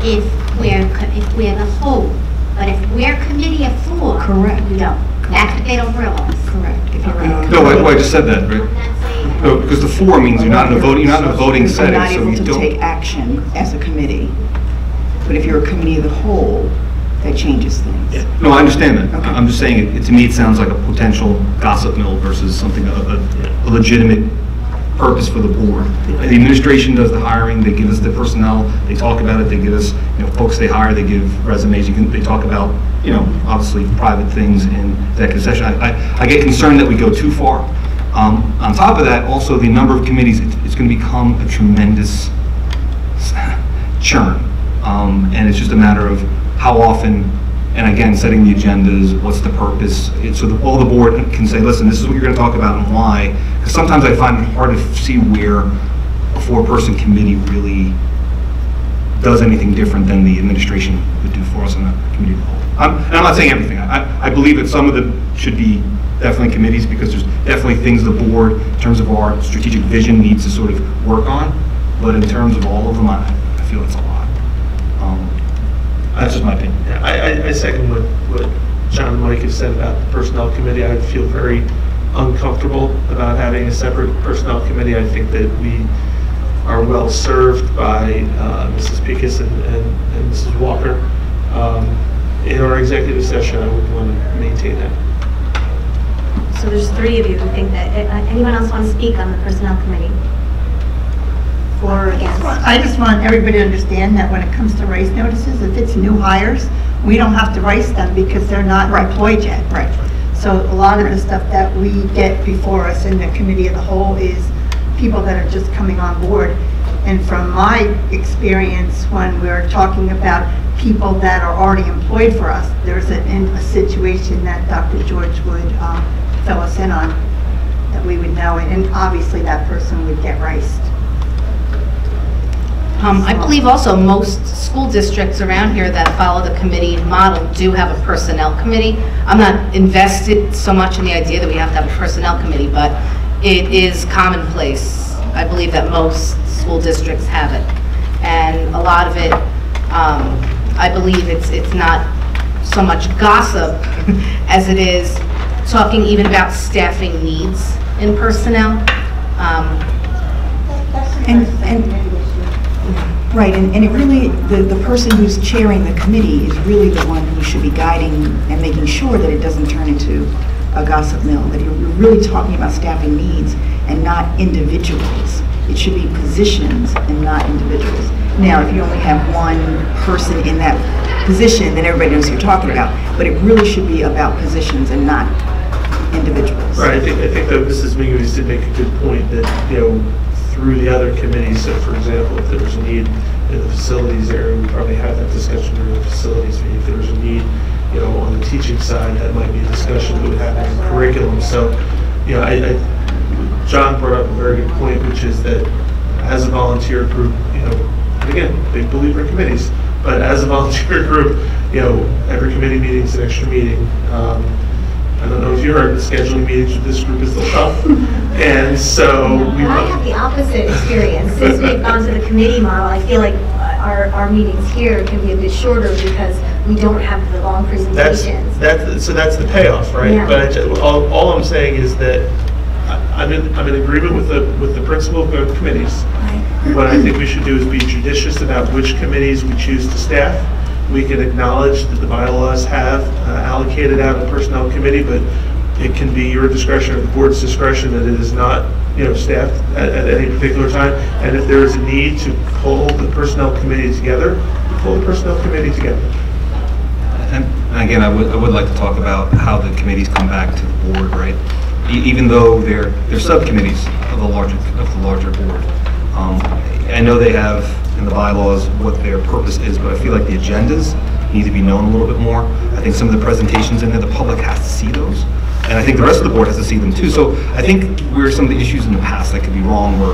if we're, co- if we're the whole, but if we're committee of four. Correct. You don't. That's what they don't realize. Correct. If you're in No, I, well, I just said that, right? No, because the four means you're not in a voting, you're not in a voting You're setting, not so able you to don't. take action as a committee. But if you're a committee of the whole, that changes things. No, I understand that. I'm just saying, it- it, to me, it sounds like a potential gossip mill versus something, a, a- a legitimate purpose for the board. The administration does the hiring, they give us the personnel, they talk about it, they give us, you know, folks they hire, they give resumes, you can, they talk about, you know, obviously, private things in that session. I, I, I get concerned that we go too far. Um, on top of that, also, the number of committees, it's, it's gonna become a tremendous (laughs) churn. Um, and it's just a matter of how often, and again, setting the agendas, what's the purpose, It's so that all the board can say, listen, this is what you're gonna talk about and why. Because sometimes I find it hard to see where a four-person committee really does anything different than the administration would do for us on a committee of the whole. I'm- I'm not saying everything. I, I believe that some of them should be definitely committees because there's definitely things the board, in terms of our strategic vision, needs to sort of work on. But in terms of all of them, I, I feel it's a lot. Um, That's just my opinion. I, I- I second what, what John and Mike have said about the Personnel Committee. I feel very uncomfortable about having a separate Personnel Committee. I think that we are well served by uh, Mrs. Pecas and, and and Mrs. Walker. Um, In our executive session, I would want to maintain that. So there's three of you who think that, uh, anyone else want to speak on the personnel committee? For or against? I just want everybody to understand that when it comes to Rice notices, if it's new hires, we don't have to Rice them because they're not employed yet. Right. So a lot of the stuff that we get before us in the committee of the whole is people that are just coming on board. And from my experience, when we're talking about people that are already employed for us, there's a, in a situation that Dr. George would um, fill us in on, that we would know, and obviously that person would get riced. Um, I believe also most school districts around here that follow the committee model do have a personnel committee. I'm not invested so much in the idea that we have to have a personnel committee, but it is commonplace. I believe that most school districts have it. And a lot of it, um, I believe it's, it's not so much gossip (laughs) as it is talking even about staffing needs in personnel. Um, And, and, right, and, and it really, the, the person who's chairing the committee is really the one who should be guiding and making sure that it doesn't turn into a gossip mill, that you're really talking about staffing needs and not individuals. It should be positions and not individuals. Now, if you only have one person in that position, then everybody knows who you're talking about, but it really should be about positions and not individuals. Right, I think, I think that Mrs. Mingus did make a good point that, you know, through the other committees, so for example, if there's a need in the facilities area, we probably have that discussion during the facilities meeting. If there's a need, you know, on the teaching side, that might be a discussion that would happen in curriculum. So, you know, I, I, John brought up a very good point, which is that as a volunteer group, you know, and again, big believer in committees, but as a (laughs) volunteer group, you know, every committee meeting is an extra meeting. Um, I don't know if you heard, the scheduling meetings with this group is still tough. And so we I have the opposite experience. Since we've gone to the committee model, I feel like our, our meetings here can be a bit shorter because we don't have the long That's, presentations. that's, so that's the payoff, right? Yeah. But I all, all I'm saying is that I- I'm in, I'm in agreement with the, with the principle of committees. What I think we should do is be judicious about which committees we choose to staff. We can acknowledge that the bylaws have uh, allocated out a personnel committee, but it can be your discretion or the board's discretion that it is not, you know, staffed at, at any particular time. And if there is a need to pull the personnel committee together, pull the personnel committee together. And again, I would, I would like to talk about how the committees come back to the board, right? E- Even though they're, they're subcommittees of the larger, of the larger board. Um, I know they have in the bylaws what their purpose is, but I feel like the agendas need to be known a little bit more. I think some of the presentations in there, the public has to see those. And I think the rest of the board has to see them too. So I think where some of the issues in the past that could be wrong were,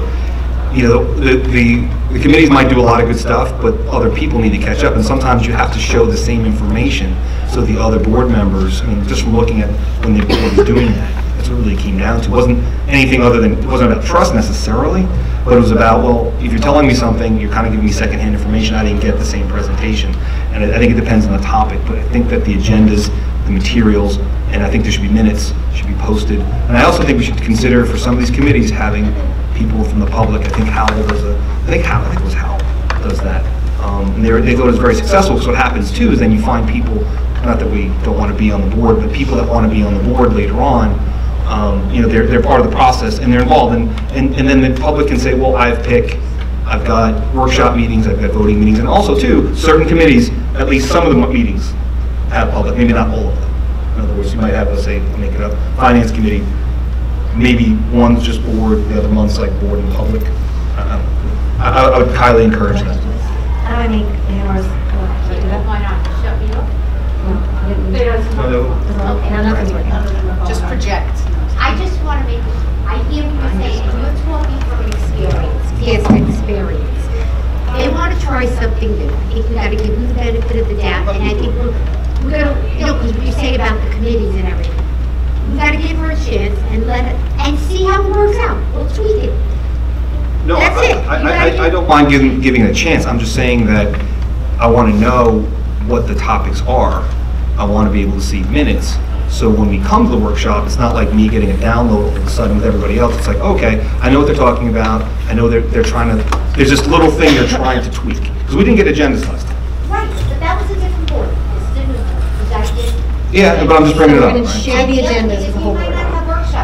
you know, the, the, the committees might do a lot of good stuff, but other people need to catch up, and sometimes you have to show the same information, so the other board members, I mean, just from looking at when the board was doing that, that's what really came down to, It wasn't anything other than, it wasn't about trust necessarily, but it was about, well, if you're telling me something, you're kind of giving me secondhand information, I didn't get the same presentation, and I I think it depends on the topic, but I think that the agendas, the materials, and I think there should be minutes, should be posted. And I also think we should consider for some of these committees having people from the public. I think Howell does a, I think Howell, I think it was Howell, does that. Um, And they thought it was very successful, because what happens too is then you find people, not that we don't want to be on the board, but people that want to be on the board later on, um, you know, they're, they're part of the process and they're involved. And, and and then the public can say, well, I have PIC, I've got workshop meetings, I've got voting meetings, and also too, certain committees, at least some of the meetings have public, maybe not all of them. In other words, you might have, let's say, make it up, finance committee, maybe one's just bored, the other one's like bored in public. I- I. I, I would highly encourage that. How do I make yours? Why not? Shut me up? Okay, now nothing's working. Just project. I just want to make, I hear what you're saying, and you're talking from experience, past experience. They want to try something new. I think we got to give them the benefit of the doubt, and I think we're, we're going to, you know, because what you say about the committees and everything. We got to give her a chance and let it, and see how it works out. We'll tweak it. No, That's I- it. I, You I, I don't mind giving, giving it a chance, I'm just saying that I want to know what the topics are. I want to be able to see minutes, so when we come to the workshop, it's not like me getting a download all of a sudden with everybody else. It's like, okay, I know what they're talking about, I know they're, they're trying to, there's this little thing they're trying to tweak. Because we didn't get agendas last time. Right, but that was a different board. This is a new board. Was that it? Yeah, but I'm just bringing it up. We're gonna right? share the agendas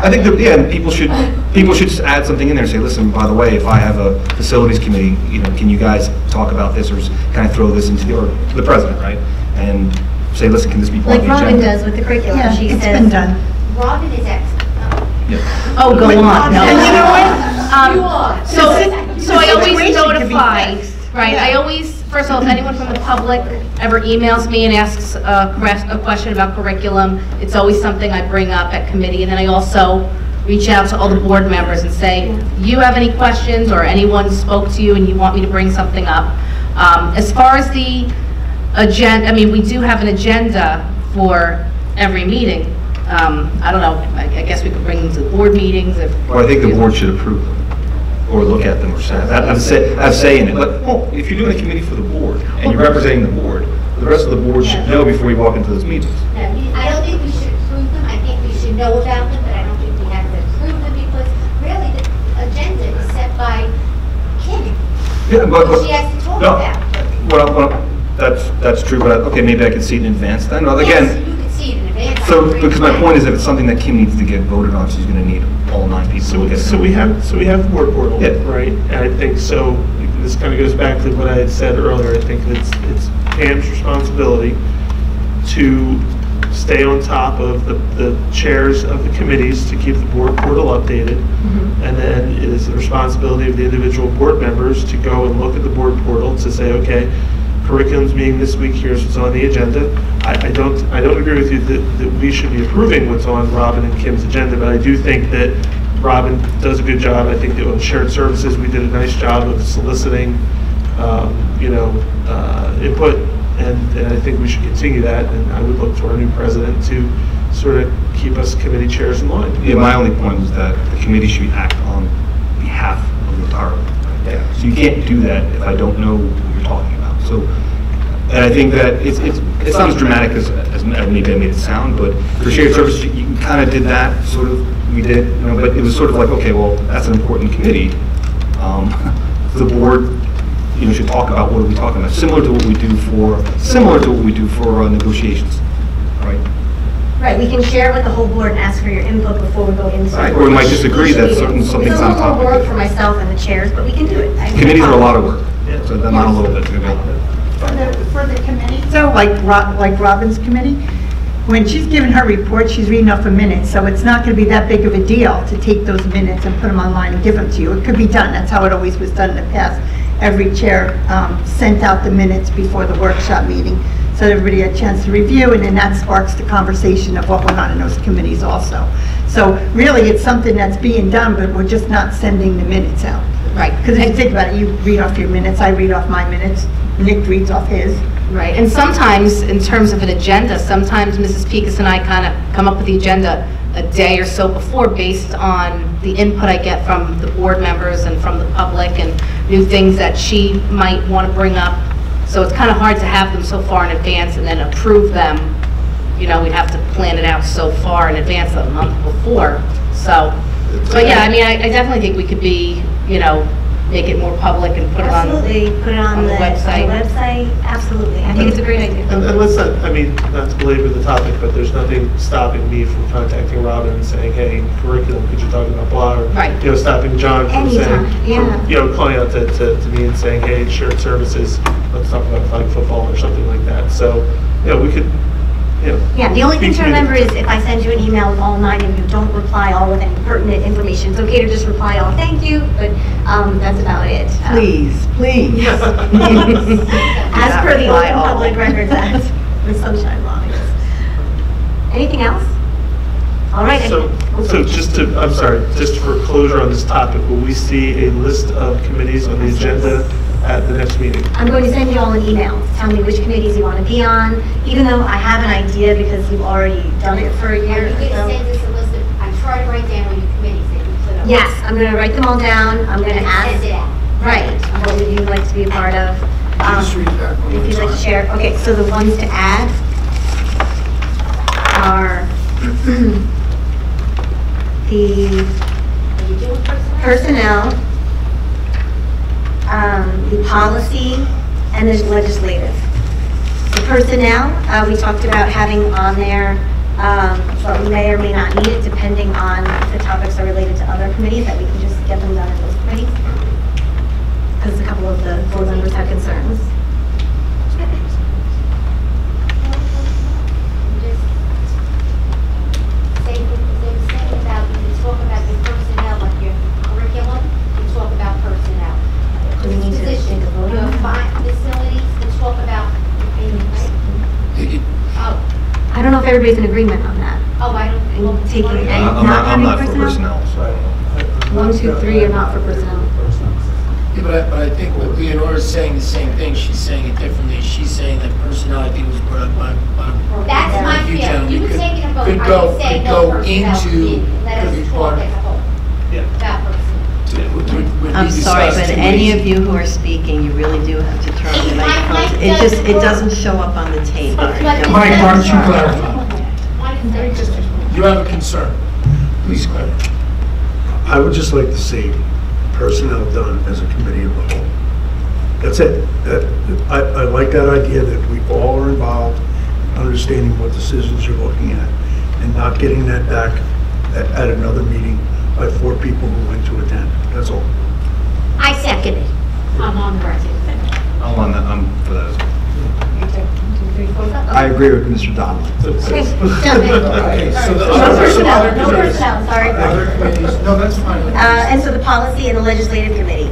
I think that, yeah, people should, people should just add something in there and say, listen, by the way, if I have a facilities committee, you know, can you guys talk about this, or can I throw this into the, or the president, right? And say, listen, can this be part Like of the agenda? Robin does with the curriculum. Yeah, She it's says, been done. Robin is excellent. Yeah. Oh, go on. No. And you know what? You Um, are. So, so I always Situation could be notify, fixed. right, I always, first of all, if anyone from the public ever emails me and asks a a question about curriculum, it's always something I bring up at committee, and then I also reach out to all the board members and say, you have any questions, or anyone spoke to you and you want me to bring something up? Um, As far as the agenda, I mean, we do have an agenda for every meeting. Um, I don't know, I I guess we could bring them to the board meetings if. Well, I think the board should approve them, or look at them, or say, I'm, say, I have say in it, but, well, if you're doing a committee for the board, and you're representing the board, the rest of the board should know before you walk into those meetings. No, I don't think we should approve them, I think we should know about them, but I don't think we have to approve them because really the agenda is set by Kim. Yeah, but, but. She has to talk no, about. Well, well, that's, that's true, but, I- okay, maybe I can see it in advance then, well, Yes, again, you could see it in advance. So, because my point is, if it's something that Kim needs to get voted on, she's gonna need all nine people. So, to get so we have, so we have the board portal, Yeah. right? And I think, so, this kind of goes back to what I had said earlier, I think it's, it's Pam's responsibility to stay on top of the, the chairs of the committees to keep the board portal updated. Mm-hmm. And then it is the responsibility of the individual board members to go and look at the board portal to say, okay, curriculum's meeting this week, here's what's on the agenda. I, I don't, I don't agree with you that, that we should be approving what's on Robin and Kim's agenda, but I do think that Robin does a good job. I think that on shared services, we did a nice job of soliciting, um, you know, uh, input, and, and I think we should continue that, and I would look to our new president to sort of keep us committee chairs in line. Yeah, my only point was that the committee should act on behalf of the entire, yeah. So you can't do that if I don't know what you're talking about. So, and I think that it's, it's, it's not as dramatic as, as maybe I made it sound, but for shared services, you kind of did that, sort of, we did, you know, but it was sort of like, okay, well, that's an important committee. Um, (laughs) The board, you know, should talk about what are we talking about, similar to what we do for, similar to what we do for uh, negotiations, right? Right, we can share it with the whole board and ask for your input before we go into. Right, or we might disagree that certain- something's on It's a little topic. work for myself and the chairs, but we can do it. I- Committees are a lot of work, so then not a little bit, it's gonna For the, for the committee, so like, Ro- like Robin's committee, when she's giving her report, she's reading off a minute, so it's not gonna be that big of a deal to take those minutes and put them online and give them to you. It could be done, that's how it always was done in the past. Every chair um, sent out the minutes before the workshop meeting, so everybody had a chance to review, and then that sparks the conversation of what went on in those committees also. So really, it's something that's being done, but we're just not sending the minutes out. Right. Because if you think about it, you read off your minutes, I read off my minutes, Nick reads off his. Right, and sometimes, in terms of an agenda, sometimes Mrs. Pekus and I kind of come up with the agenda a day or so before based on the input I get from the board members and from the public and new things that she might want to bring up. So it's kind of hard to have them so far in advance and then approve them you know, we'd have to plan it out so far in advance, a month before, so. But yeah, I mean, I I definitely think we could be, you know, make it more public and put it on. Absolutely, put it on on the the on the website. website, absolutely. I think it's a great idea. And and let's not, I mean, not to belabor the topic, but there's nothing stopping me from contacting Robin and saying, hey, curriculum, could you talk about blah? or, Right. You know, stopping John from saying, yeah. from, you know, calling out to, to to me and saying, hey, shared services, let's talk about flag football or something like that. So, you know, we could, you know. Yeah, the only thing to remember is if I send you an email with all nine of you, don't reply all with any pertinent information. It's okay to just reply all, thank you, but um, that's about it. Um, Please, please. (laughs) As per the Reply Open all. Public Records Act, the Sunshine Law, yes. Anything else? All right. So, so just to, I'm sorry, just for closure on this topic, will we see a list of committees on the agenda at the next meeting? I'm going to send you all an email, tell me which committees you want to be on, even though I have an idea because you've already done it for a year Are you or going to so. send us a list of, I try to write down what your committees that you put up. Yes, I'm going to write them all down, I'm going to ask. send it out. Right, what would you like to be a part of? Um, Just read that If you'd like to share, okay, so the ones to add are (clears throat) the Are personnel? Um, the policy, and the legislative. The personnel, uh, we talked about having on there, um, we may or may not need it depending on if the topics are related to other committees, that we can just get them done in those committees. Because a couple of the board members had concerns. Just say, they were saying about, you can talk about your personnel, like your curriculum, you talk about personnel. Do we need to Position, think of voting your on facilities, and talk about, right? Oh, I don't know if everybody's in agreement on that. oh, I don't. well, Taking what- any- I'm not, I'm not for personnel? personnel, so. One, two, three are not for personnel. Yeah, but I, but I think what Leonora's saying the same thing, she's saying it differently. She's saying that personnel, I think was brought up by, by. That's my you feeling. You can could- take it a vote. Could I go, would say could no go personnel into, committee. Let could us be talk part as a whole Yeah. about I'm sorry, but any of you who are speaking, you really do have to turn on the Mike, microphones. It just, doesn't it doesn't show up on the tape. But Mike, it why don't you does clarify? Why does it work? You have a concern. Please clarify. I would just like to see personnel done as a committee of the whole. That's it. That- I, I like that idea that we all are involved, understanding what decisions you're looking at, and not getting that back at, at another meeting by four people who went to attend. That's all. I second it. I'm on the record. I'm on that, I'm for that as well. I agree with Mr. Donnelly. Okay, so the No other, personnel, no committees. personnel, sorry. Other committees, no, that's fine. Uh, and so the policy and the legislative committee.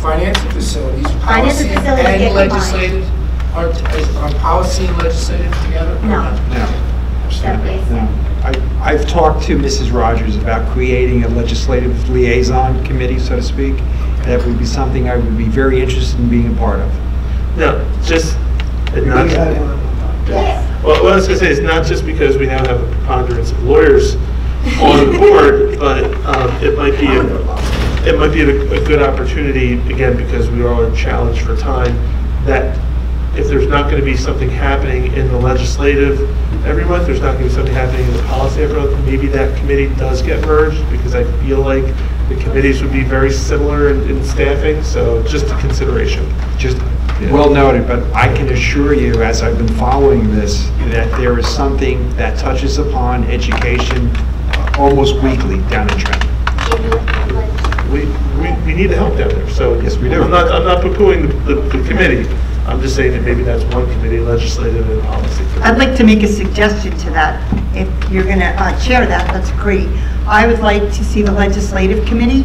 Finance and facilities, Finance and policy facilities get and combined. legislative, are, is- are policy and legislative together? or No. not? Separate. I, I've talked to Mrs. Rogers about creating a legislative liaison committee, so to speak. That would be something I would be very interested in being a part of. No, just, and not, well, what I was gonna say is not just because we now have a preponderance of lawyers on the board, but um, it might be, a- it might be a a good opportunity, again, because we are all challenged for time, that if there's not going to be something happening in the legislative every month, there's not going to be something happening in the policy every month, maybe that committee does get merged, because I feel like the committees would be very similar in in staffing, so just a consideration. Just well noted, but I can assure you, as I've been following this, that there is something that touches upon education uh, almost weekly down in Trenton. we, we, we need the help down there, so. Yes, we do. I'm not, I'm not poo-poohing the, the the committee, I'm just saying that maybe that's one committee, legislative and policy. I'd like to make a suggestion to that. If you're going to uh, chair that, that's great. I would like to see the legislative committee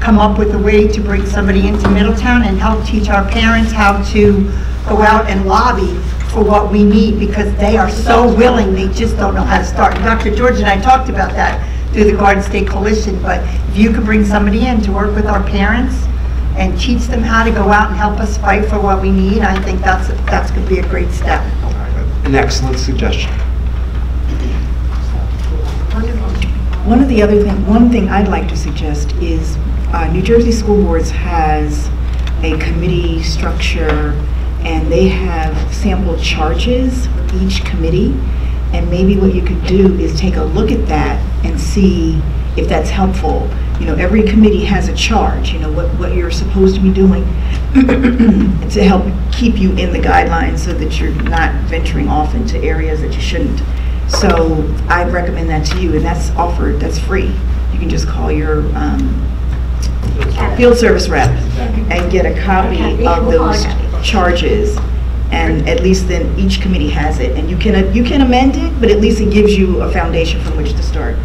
come up with a way to bring somebody into Middletown and help teach our parents how to go out and lobby for what we need, because they are so willing, they just don't know how to start. Dr. George and I talked about that through the Garden State Coalition, but if you could bring somebody in to work with our parents and teach them how to go out and help us fight for what we need, I think that's, that's going to be a great step. An excellent suggestion. One of the other thing, one thing I'd like to suggest is, uh, New Jersey School Boards has a committee structure, and they have sample charges for each committee. And maybe what you could do is take a look at that and see if that's helpful. You know, every committee has a charge, you know, what, what you're supposed to be doing (clears throat) to help keep you in the guidelines so that you're not venturing off into areas that you shouldn't. So I recommend that to you, and that's offered, that's free. You can just call your um, field service rep and get a copy of those charges. And at least then each committee has it. And you can, you can amend it, but at least it gives you a foundation from which to start.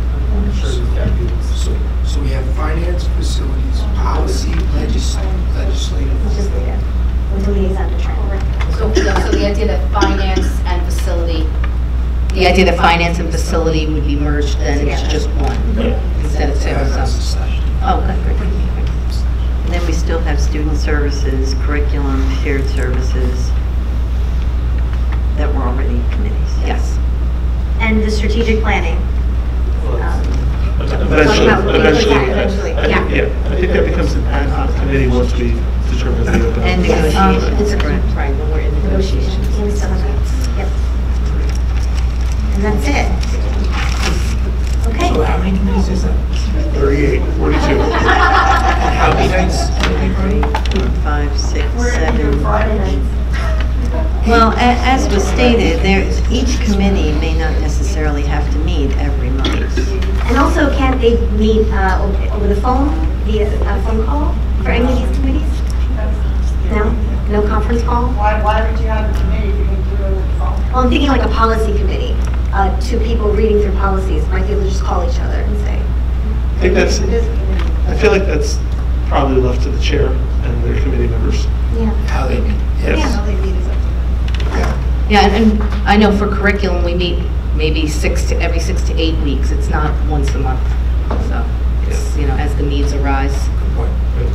So, so we have finance, facilities, policy, legis- legislative. With the liaison to Trent. So, so the idea that finance and facility, the idea that finance and facility would be merged, then it's just one, instead of two, so. Oh, good, good. And then we still have student services, curriculum, shared services that were already committees. Yes. And the strategic planning. Um, eventually, about- eventually, Eventually, I think, yeah. yeah, I think that becomes an ad hoc committee once we determine the open. And negotiations, correct, right, when we're in negotiations. Yeah, we still that. Yep. And that's it. Okay. So how many committees is that? 38, 42. (laughs) How many nights? Five, six, We're seven. Friday nights. Well, a- as was stated, there, each committee may not necessarily have to meet every month. And also, can't they meet uh, over the phone, via a phone call for any of these committees? No? No conference call? Why, why would you have a committee if you can do it over the phone? Well, I'm thinking like a policy committee, uh, two people reading through policies, might be able to just call each other and say. I think that's, I feel like that's probably left to the chair and their committee members. Yeah. How they meet? Yes. Yeah, they meet is up to them. Yeah, and and I know for curriculum, we meet maybe six to, every six to eight weeks. It's not once a month. So it's, you know, as the needs arise.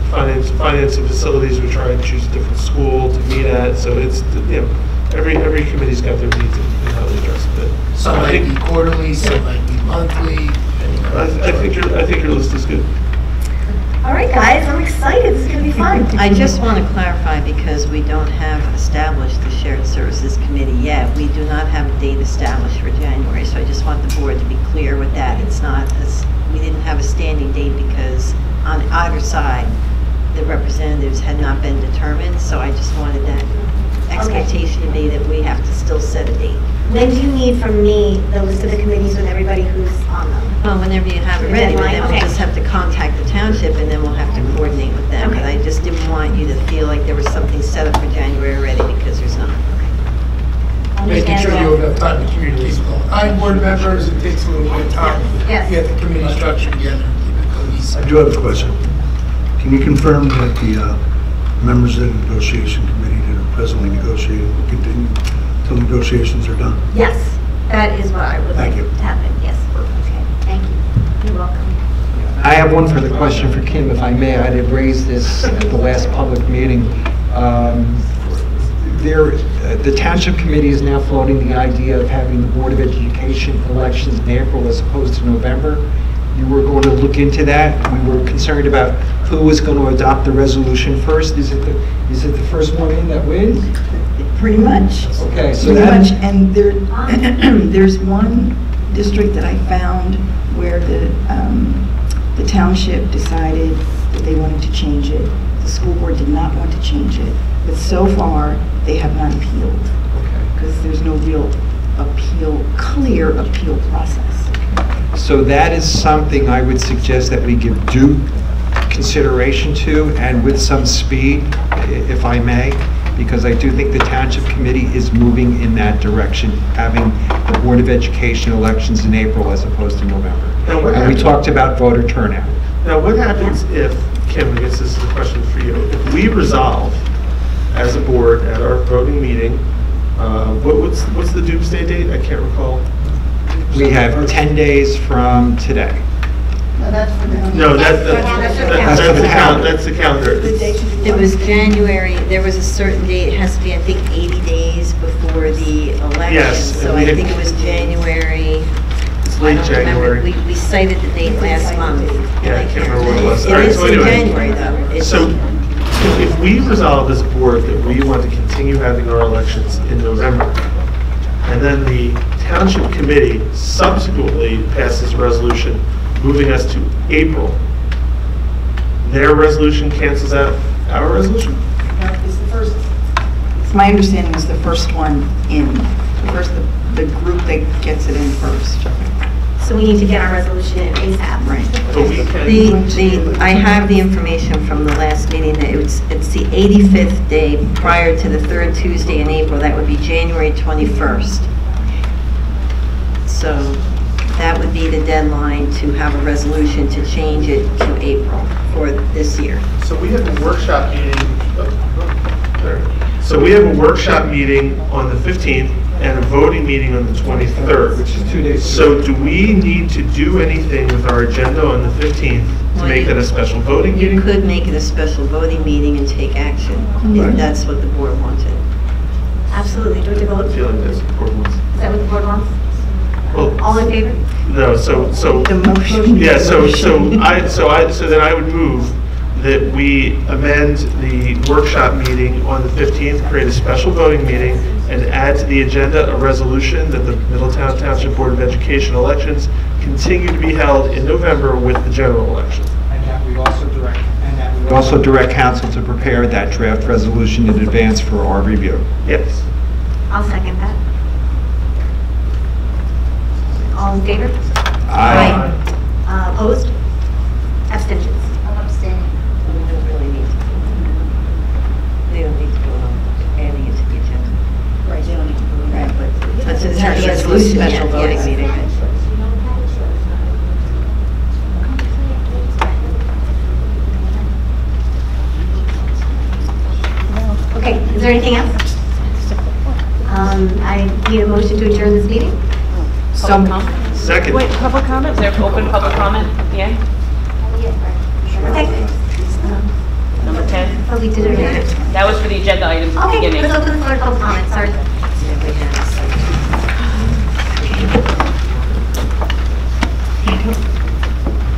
And Finance, finance and facilities, we try and choose a different school to meet at, so it's, you know, every, every committee's got their needs and and how they address it. Some I might think- be quarterly, some might be monthly. depending on- I I think your, I think your list is good. All right, guys, I'm excited. This is going to be fun. (laughs) I just want to clarify, because we don't have established the Shared Services Committee yet, we do not have a date established for January, so I just want the board to be clear with that. It's not, as- we didn't have a standing date because on either side, the representatives had not been determined, so I just wanted that expectation to be that we have to still set a date. When do you need from me the list of the committees with everybody who's on them? Well, whenever you have it ready, but deadline, then we'll okay. just have to contact the township, and then we'll have to coordinate with them. But I just didn't want you to feel like there was something set up for January already, because there's not. Making sure you have enough time to communicate with all nine board members, it takes a little bit of time. Yes. Get the committee structure together, keep. I do have a question. Can you confirm that the uh, members of the negotiation committee that are presently negotiating will continue till negotiations are done? Yes, that is what I would like Thank to you. happen, yes. Okay, thank you. You're welcome. I have one further question for Kim, if I may. I did raise this at the last public meeting. Um, There, uh, the Township Committee is now floating the idea of having the Board of Education elections in April as opposed to November. You were going to look into that. We were concerned about who was going to adopt the resolution first. Is it the, is it the first one in that wins? Pretty much. Okay, so Pretty that- much, and there, (clears throat) there's one district that I found where the, um, the township decided that they wanted to change it. The school board did not want to change it, but so far, they have not appealed, because there's no real appeal, clear appeal process. So that is something I would suggest that we give due consideration to and with some speed, if I may, because I do think the Township Committee is moving in that direction, having the Board of Education elections in April as opposed to November. Now, what And we happens- talked about voter turnout. Now, what happens if, Kim, I guess this is a question for you, if we resolve as a board at our voting meeting, uh, what- what's, what's the doomsday date? I can't recall. We have 10 days from today. No, that's for the. No, that, that- that's the calendar, that's the calendar. It was January, there was a certain date, it has to be, I think, 80 days before the election. Yes, So and I we- think it was January. It's I late don't remember. January. We we cited the date last month. Yeah, I can't remember what it was. All It right, is so in anyway. January, though. It's- So if- if we resolve as a board that we want to continue having our elections in November, and then the township committee subsequently passes a resolution moving us to April, their resolution cancels out our resolution? It's the first. It's my understanding it's the first one in, the first, the, the group that gets it in first. So we need to get our resolution in ASAP. Right. But we can, The, the, I have the information from the last meeting, that it's, it's the 85th day prior to the third Tuesday in April, that would be January 21st. So that would be the deadline to have a resolution to change it to April for this year. So we have a workshop meeting, oh, oh so we have a workshop meeting on the 15th and a voting meeting on the 23rd. Which is two days. So do we need to do anything with our agenda on the 15th to make that a special voting You meeting? could make it a special voting meeting and take action, Right. if that's what the board wanted. Absolutely. Do we have to I vote? feel like that's important. Is that what the board wants? Well, All in favor? no, so, so, The motion. yeah, so, so I, so I, so then I would move that we amend the workshop meeting on the 15th, create a special voting meeting, and add to the agenda a resolution that the Middletown Township Board of Education elections continue to be held in November with the general election. And that we also direct, and that we We Also direct counsel to prepare that draft resolution in advance for our review. Yes. I'll second that. All in favor? Aye. Uh, Opposed? Abstentions? I'm abstaining. We don't really need to. They don't need to go on adding it to the agenda. Right, they don't need to go Right, but That's it's a a resolution, special yeah, voting yes. meeting. Okay, is there anything else? Um, I need a motion to adjourn this meeting. So, Second. wait, public comment? Is there open public comment at the end? Okay. Number 10? Oh, we did it already. That was for the agenda items at the Okay, beginning. let's open the floor to public comment, sorry.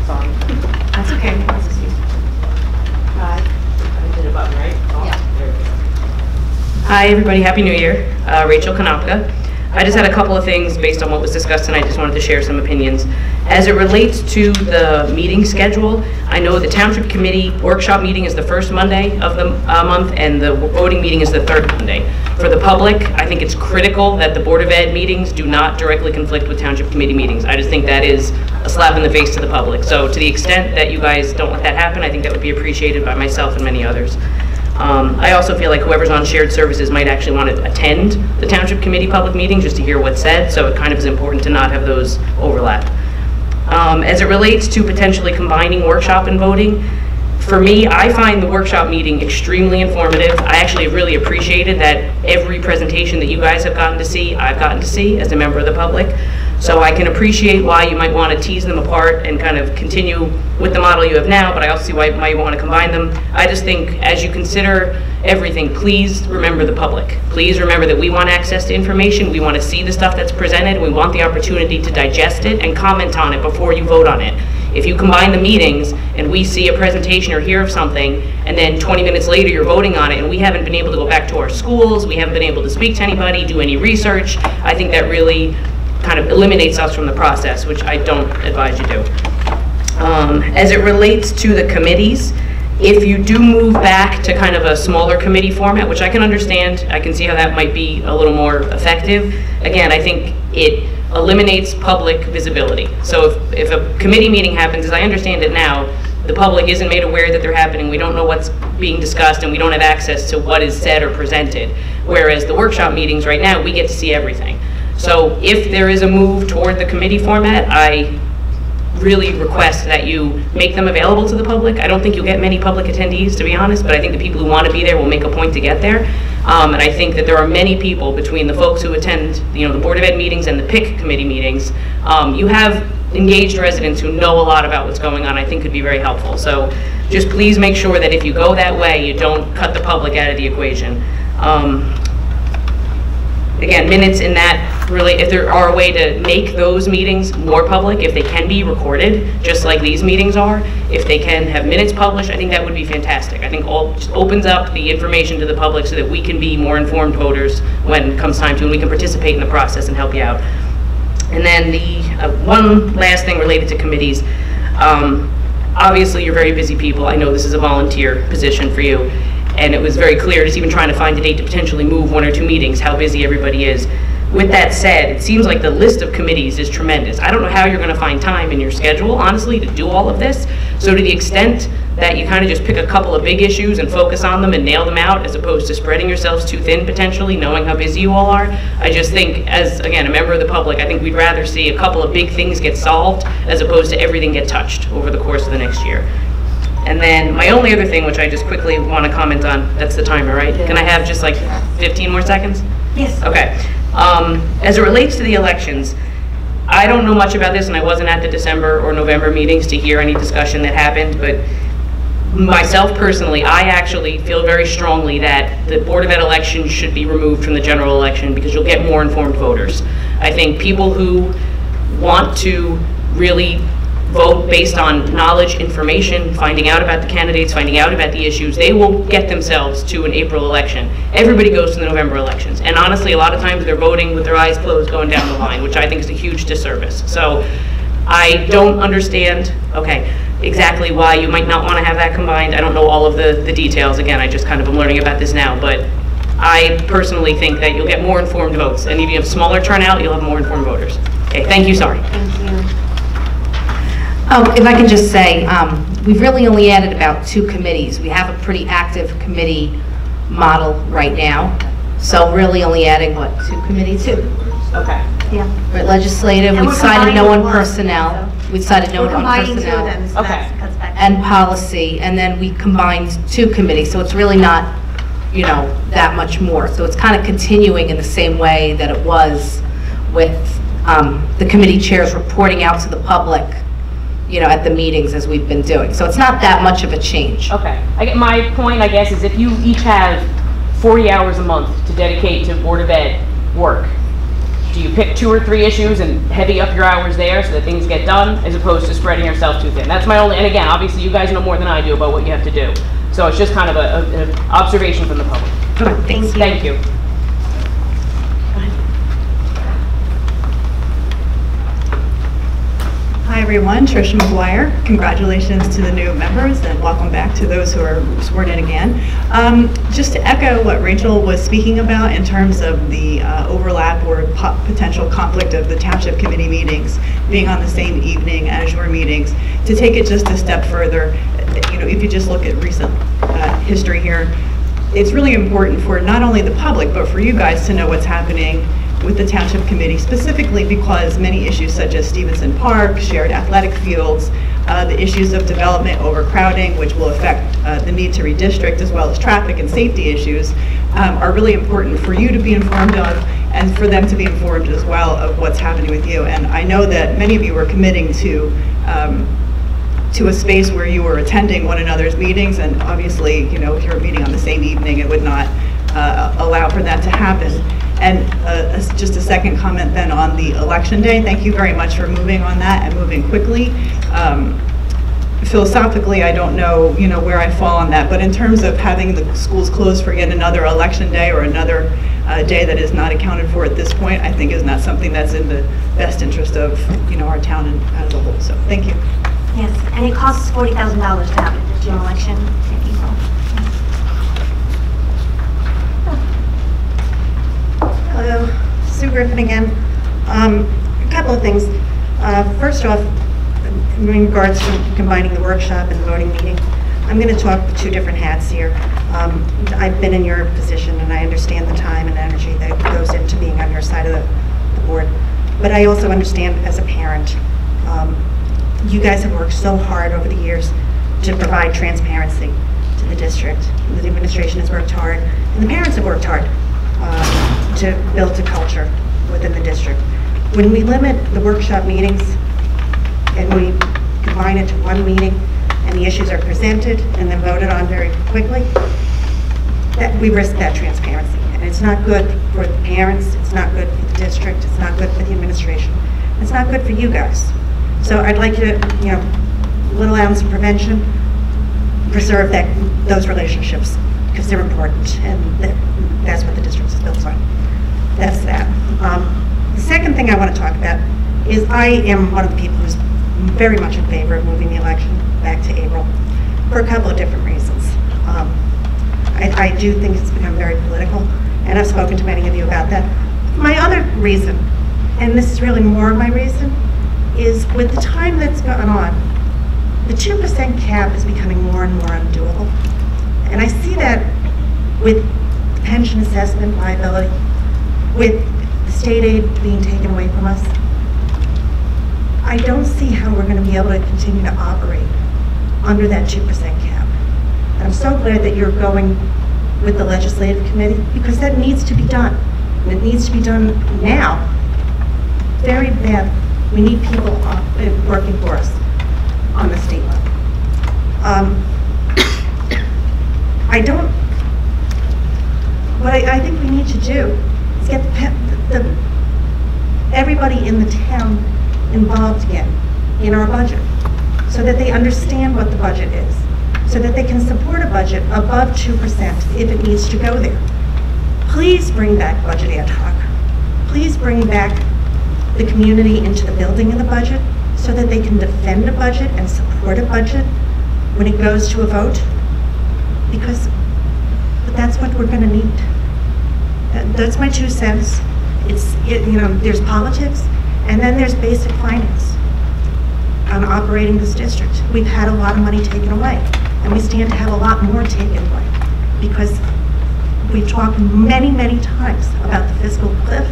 Sorry. That's okay. I did a button, right? Yeah. There we go. Hi, everybody. Happy New Year. Uh, Rachel Kanopka. I just had a couple of things based on what was discussed tonight. I just wanted to share some opinions. As it relates to the meeting schedule, I know the Township Committee workshop meeting is the first Monday of the uh, month, and the voting meeting is the third Monday. For the public, I think it's critical that the Board of Ed meetings do not directly conflict with Township Committee meetings. I just think that is a slap in the face to the public. So to the extent that you guys don't let that happen, I think that would be appreciated by myself and many others. Um, I also feel like whoever's on shared services might actually want to attend the Township Committee public meeting just to hear what's said, so it kind of is important to not have those overlap. Um, As it relates to potentially combining workshop and voting, for me, I find the workshop meeting extremely informative. I actually really appreciated that every presentation that you guys have gotten to see, I've gotten to see as a member of the public. So I can appreciate why you might want to tease them apart and kind of continue with the model you have now, but I also see why why you want to combine them. I just think as you consider everything, please remember the public. Please remember that we want access to information, we want to see the stuff that's presented, we want the opportunity to digest it and comment on it before you vote on it. If you combine the meetings and we see a presentation or hear of something, and then 20 minutes later you're voting on it, and we haven't been able to go back to our schools, we haven't been able to speak to anybody, do any research, I think that really kind of eliminates us from the process, which I don't advise you do. Um, As it relates to the committees, if you do move back to kind of a smaller committee format, which I can understand, I can see how that might be a little more effective. Again, I think it eliminates public visibility. So if, if a committee meeting happens, as I understand it now, the public isn't made aware that they're happening, we don't know what's being discussed, and we don't have access to what is said or presented. Whereas the workshop meetings right now, we get to see everything. So if there is a move toward the committee format, I really request that you make them available to the public. I don't think you'll get many public attendees, to be honest, but I think the people who want to be there will make a point to get there. Um, and I think that there are many people, between the folks who attend, you know, the Board of Ed meetings and the PIC committee meetings, um, you have engaged residents who know a lot about what's going on, I think could be very helpful. So just please make sure that if you go that way, you don't cut the public out of the equation. Um, again, minutes in that, really, if there are a way to make those meetings more public, if they can be recorded, just like these meetings are, if they can have minutes published, I think that would be fantastic. I think all, just opens up the information to the public so that we can be more informed voters when it comes time to, and we can participate in the process and help you out. And then the, uh, one last thing related to committees. Um, Obviously, you're very busy people. I know this is a volunteer position for you. And it was very clear, just even trying to find a date to potentially move one or two meetings, how busy everybody is. With that said, it seems like the list of committees is tremendous. I don't know how you're going to find time in your schedule, honestly, to do all of this. So to the extent that you kind of just pick a couple of big issues and focus on them and nail them out, as opposed to spreading yourselves too thin potentially, knowing how busy you all are, I just think, as, again, a member of the public, I think we'd rather see a couple of big things get solved as opposed to everything get touched over the course of the next year. And then my only other thing, which I just quickly want to comment on, that's the timer, right? Can I have just like 15 more seconds? Yes. Okay. Um, As it relates to the elections, I don't know much about this, and I wasn't at the December or November meetings to hear any discussion that happened, but myself personally, I actually feel very strongly that the Board of Ed elections should be removed from the general election because you'll get more informed voters. I think people who want to really vote based on knowledge, information, finding out about the candidates, finding out about the issues, they will get themselves to an April election. Everybody goes to the November elections. And honestly, a lot of times they're voting with their eyes closed going down the line, which I think is a huge disservice. So I don't understand, okay, exactly why you might not want to have that combined. I don't know all of the, the details. Again, I just kind of am learning about this now, but I personally think that you'll get more informed votes. And if you have smaller turnout, you'll have more informed voters. Okay, thank you, sorry. Oh, if I can just say, um, we've really only added about two committees. We have a pretty active committee model right now. So really only adding, what, two committees? Two. Okay. Yeah. Right, Legislative, And we we're decided no combining on one, personnel. We decided no We're on combining two of personnel. them, so that cuts back. And policy, and then we combined two committees, so it's really not, you know, that much more. So it's kind of continuing in the same way that it was with um, the committee chairs reporting out to the public, you know, at the meetings as we've been doing. So it's not that much of a change. Okay. I get, my point, I guess, is if you each have 40 hours a month to dedicate to Board of Ed work, do you pick two or three issues and heavy up your hours there so that things get done, as opposed to spreading yourself too thin? That's my only, and again, obviously, you guys know more than I do about what you have to do. So it's just kind of a, a- an observation from the public. Thank you. Thank you. Hi, everyone. Tricia McGuire. Congratulations to the new members and welcome back to those who are sworn in again. Um, Just to echo what Rachel was speaking about in terms of the uh, overlap or po- potential conflict of the Township Committee meetings being on the same evening as your meetings, to take it just a step further, you know, if you just look at recent uh, history here, it's really important for not only the public, but for you guys to know what's happening with the Township Committee, specifically because many issues such as Stevenson Park, shared athletic fields, uh, the issues of development overcrowding, which will affect uh, the need to redistrict, as well as traffic and safety issues, um, are really important for you to be informed of and for them to be informed as well of what's happening with you. And I know that many of you are committing to um, to a space where you were attending one another's meetings, and obviously, you know, if you're meeting on the same evening, it would not uh, allow for that to happen. And uh, just a second comment then on the election day, thank you very much for moving on that and moving quickly. Um, Philosophically, I don't know, you know, where I fall on that, but in terms of having the schools closed for yet another election day or another uh, day that is not accounted for at this point, I think is not something that's in the best interest of, you know, our town and as a whole. So, thank you. Yes, and it costs $40,000 to have a general election in April. Hello, Sue Griffin again. Um, A couple of things. Uh, First off, in regards to combining the workshop and the voting meeting, I'm going to talk with two different hats here. Um, I've been in your position, and I understand the time and energy that goes into being on your side of the the board. But I also understand as a parent, um, you guys have worked so hard over the years to provide transparency to the district. The administration has worked hard, and the parents have worked hard uh, to build a culture within the district. When we limit the workshop meetings and we combine it to one meeting, and the issues are presented and then voted on very quickly, that we risk that transparency. And it's not good for the parents, it's not good for the district, it's not good for the administration, it's not good for you guys. So I'd like to, you know, little ounce of prevention, preserve that, those relationships, because they're important, and that's what the district is built on. That's that. Um, The second thing I want to talk about is I am one of the people who's very much in favor of moving the election back to April for a couple of different reasons. Um, I, I do think it's become very political, and I've spoken to many of you about that. My other reason, and this is really more of my reason, is with the time that's gone on, the 2% cap is becoming more and more undoable. And I see that with pension assessment liability, with state aid being taken away from us. I don't see how we're going to be able to continue to operate under that 2% cap. And I'm so glad that you're going with the legislative committee because that needs to be done. And it needs to be done now. Very bad. We need people uh, working for us on the state level. Um, (coughs) I don't, what I, I think we need to do is get the, the, everybody in the town involved again in our budget so that they understand what the budget is, so that they can support a budget above 2% if it needs to go there. Please bring back budget ad hoc. Please bring back the community into the building of the budget so that they can defend a budget and support a budget when it goes to a vote. Because that's what we're going to need. That- That's my two cents. It's, it- you know, there's politics, and then there's basic finance on operating this district. We've had a lot of money taken away, and we stand to have a lot more taken away, because we've talked many, many times about the fiscal cliff.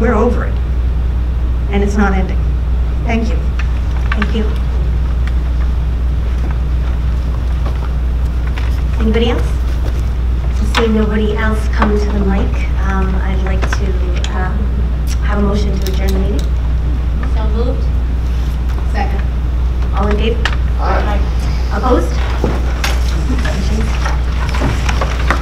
We're over it, and it's not ending. Thank you. Thank you. Anybody else? Seeing nobody else come to the mic, um, I'd like to um, have a motion to adjourn the meeting. So moved? Second. All in favor? Aye. Opposed?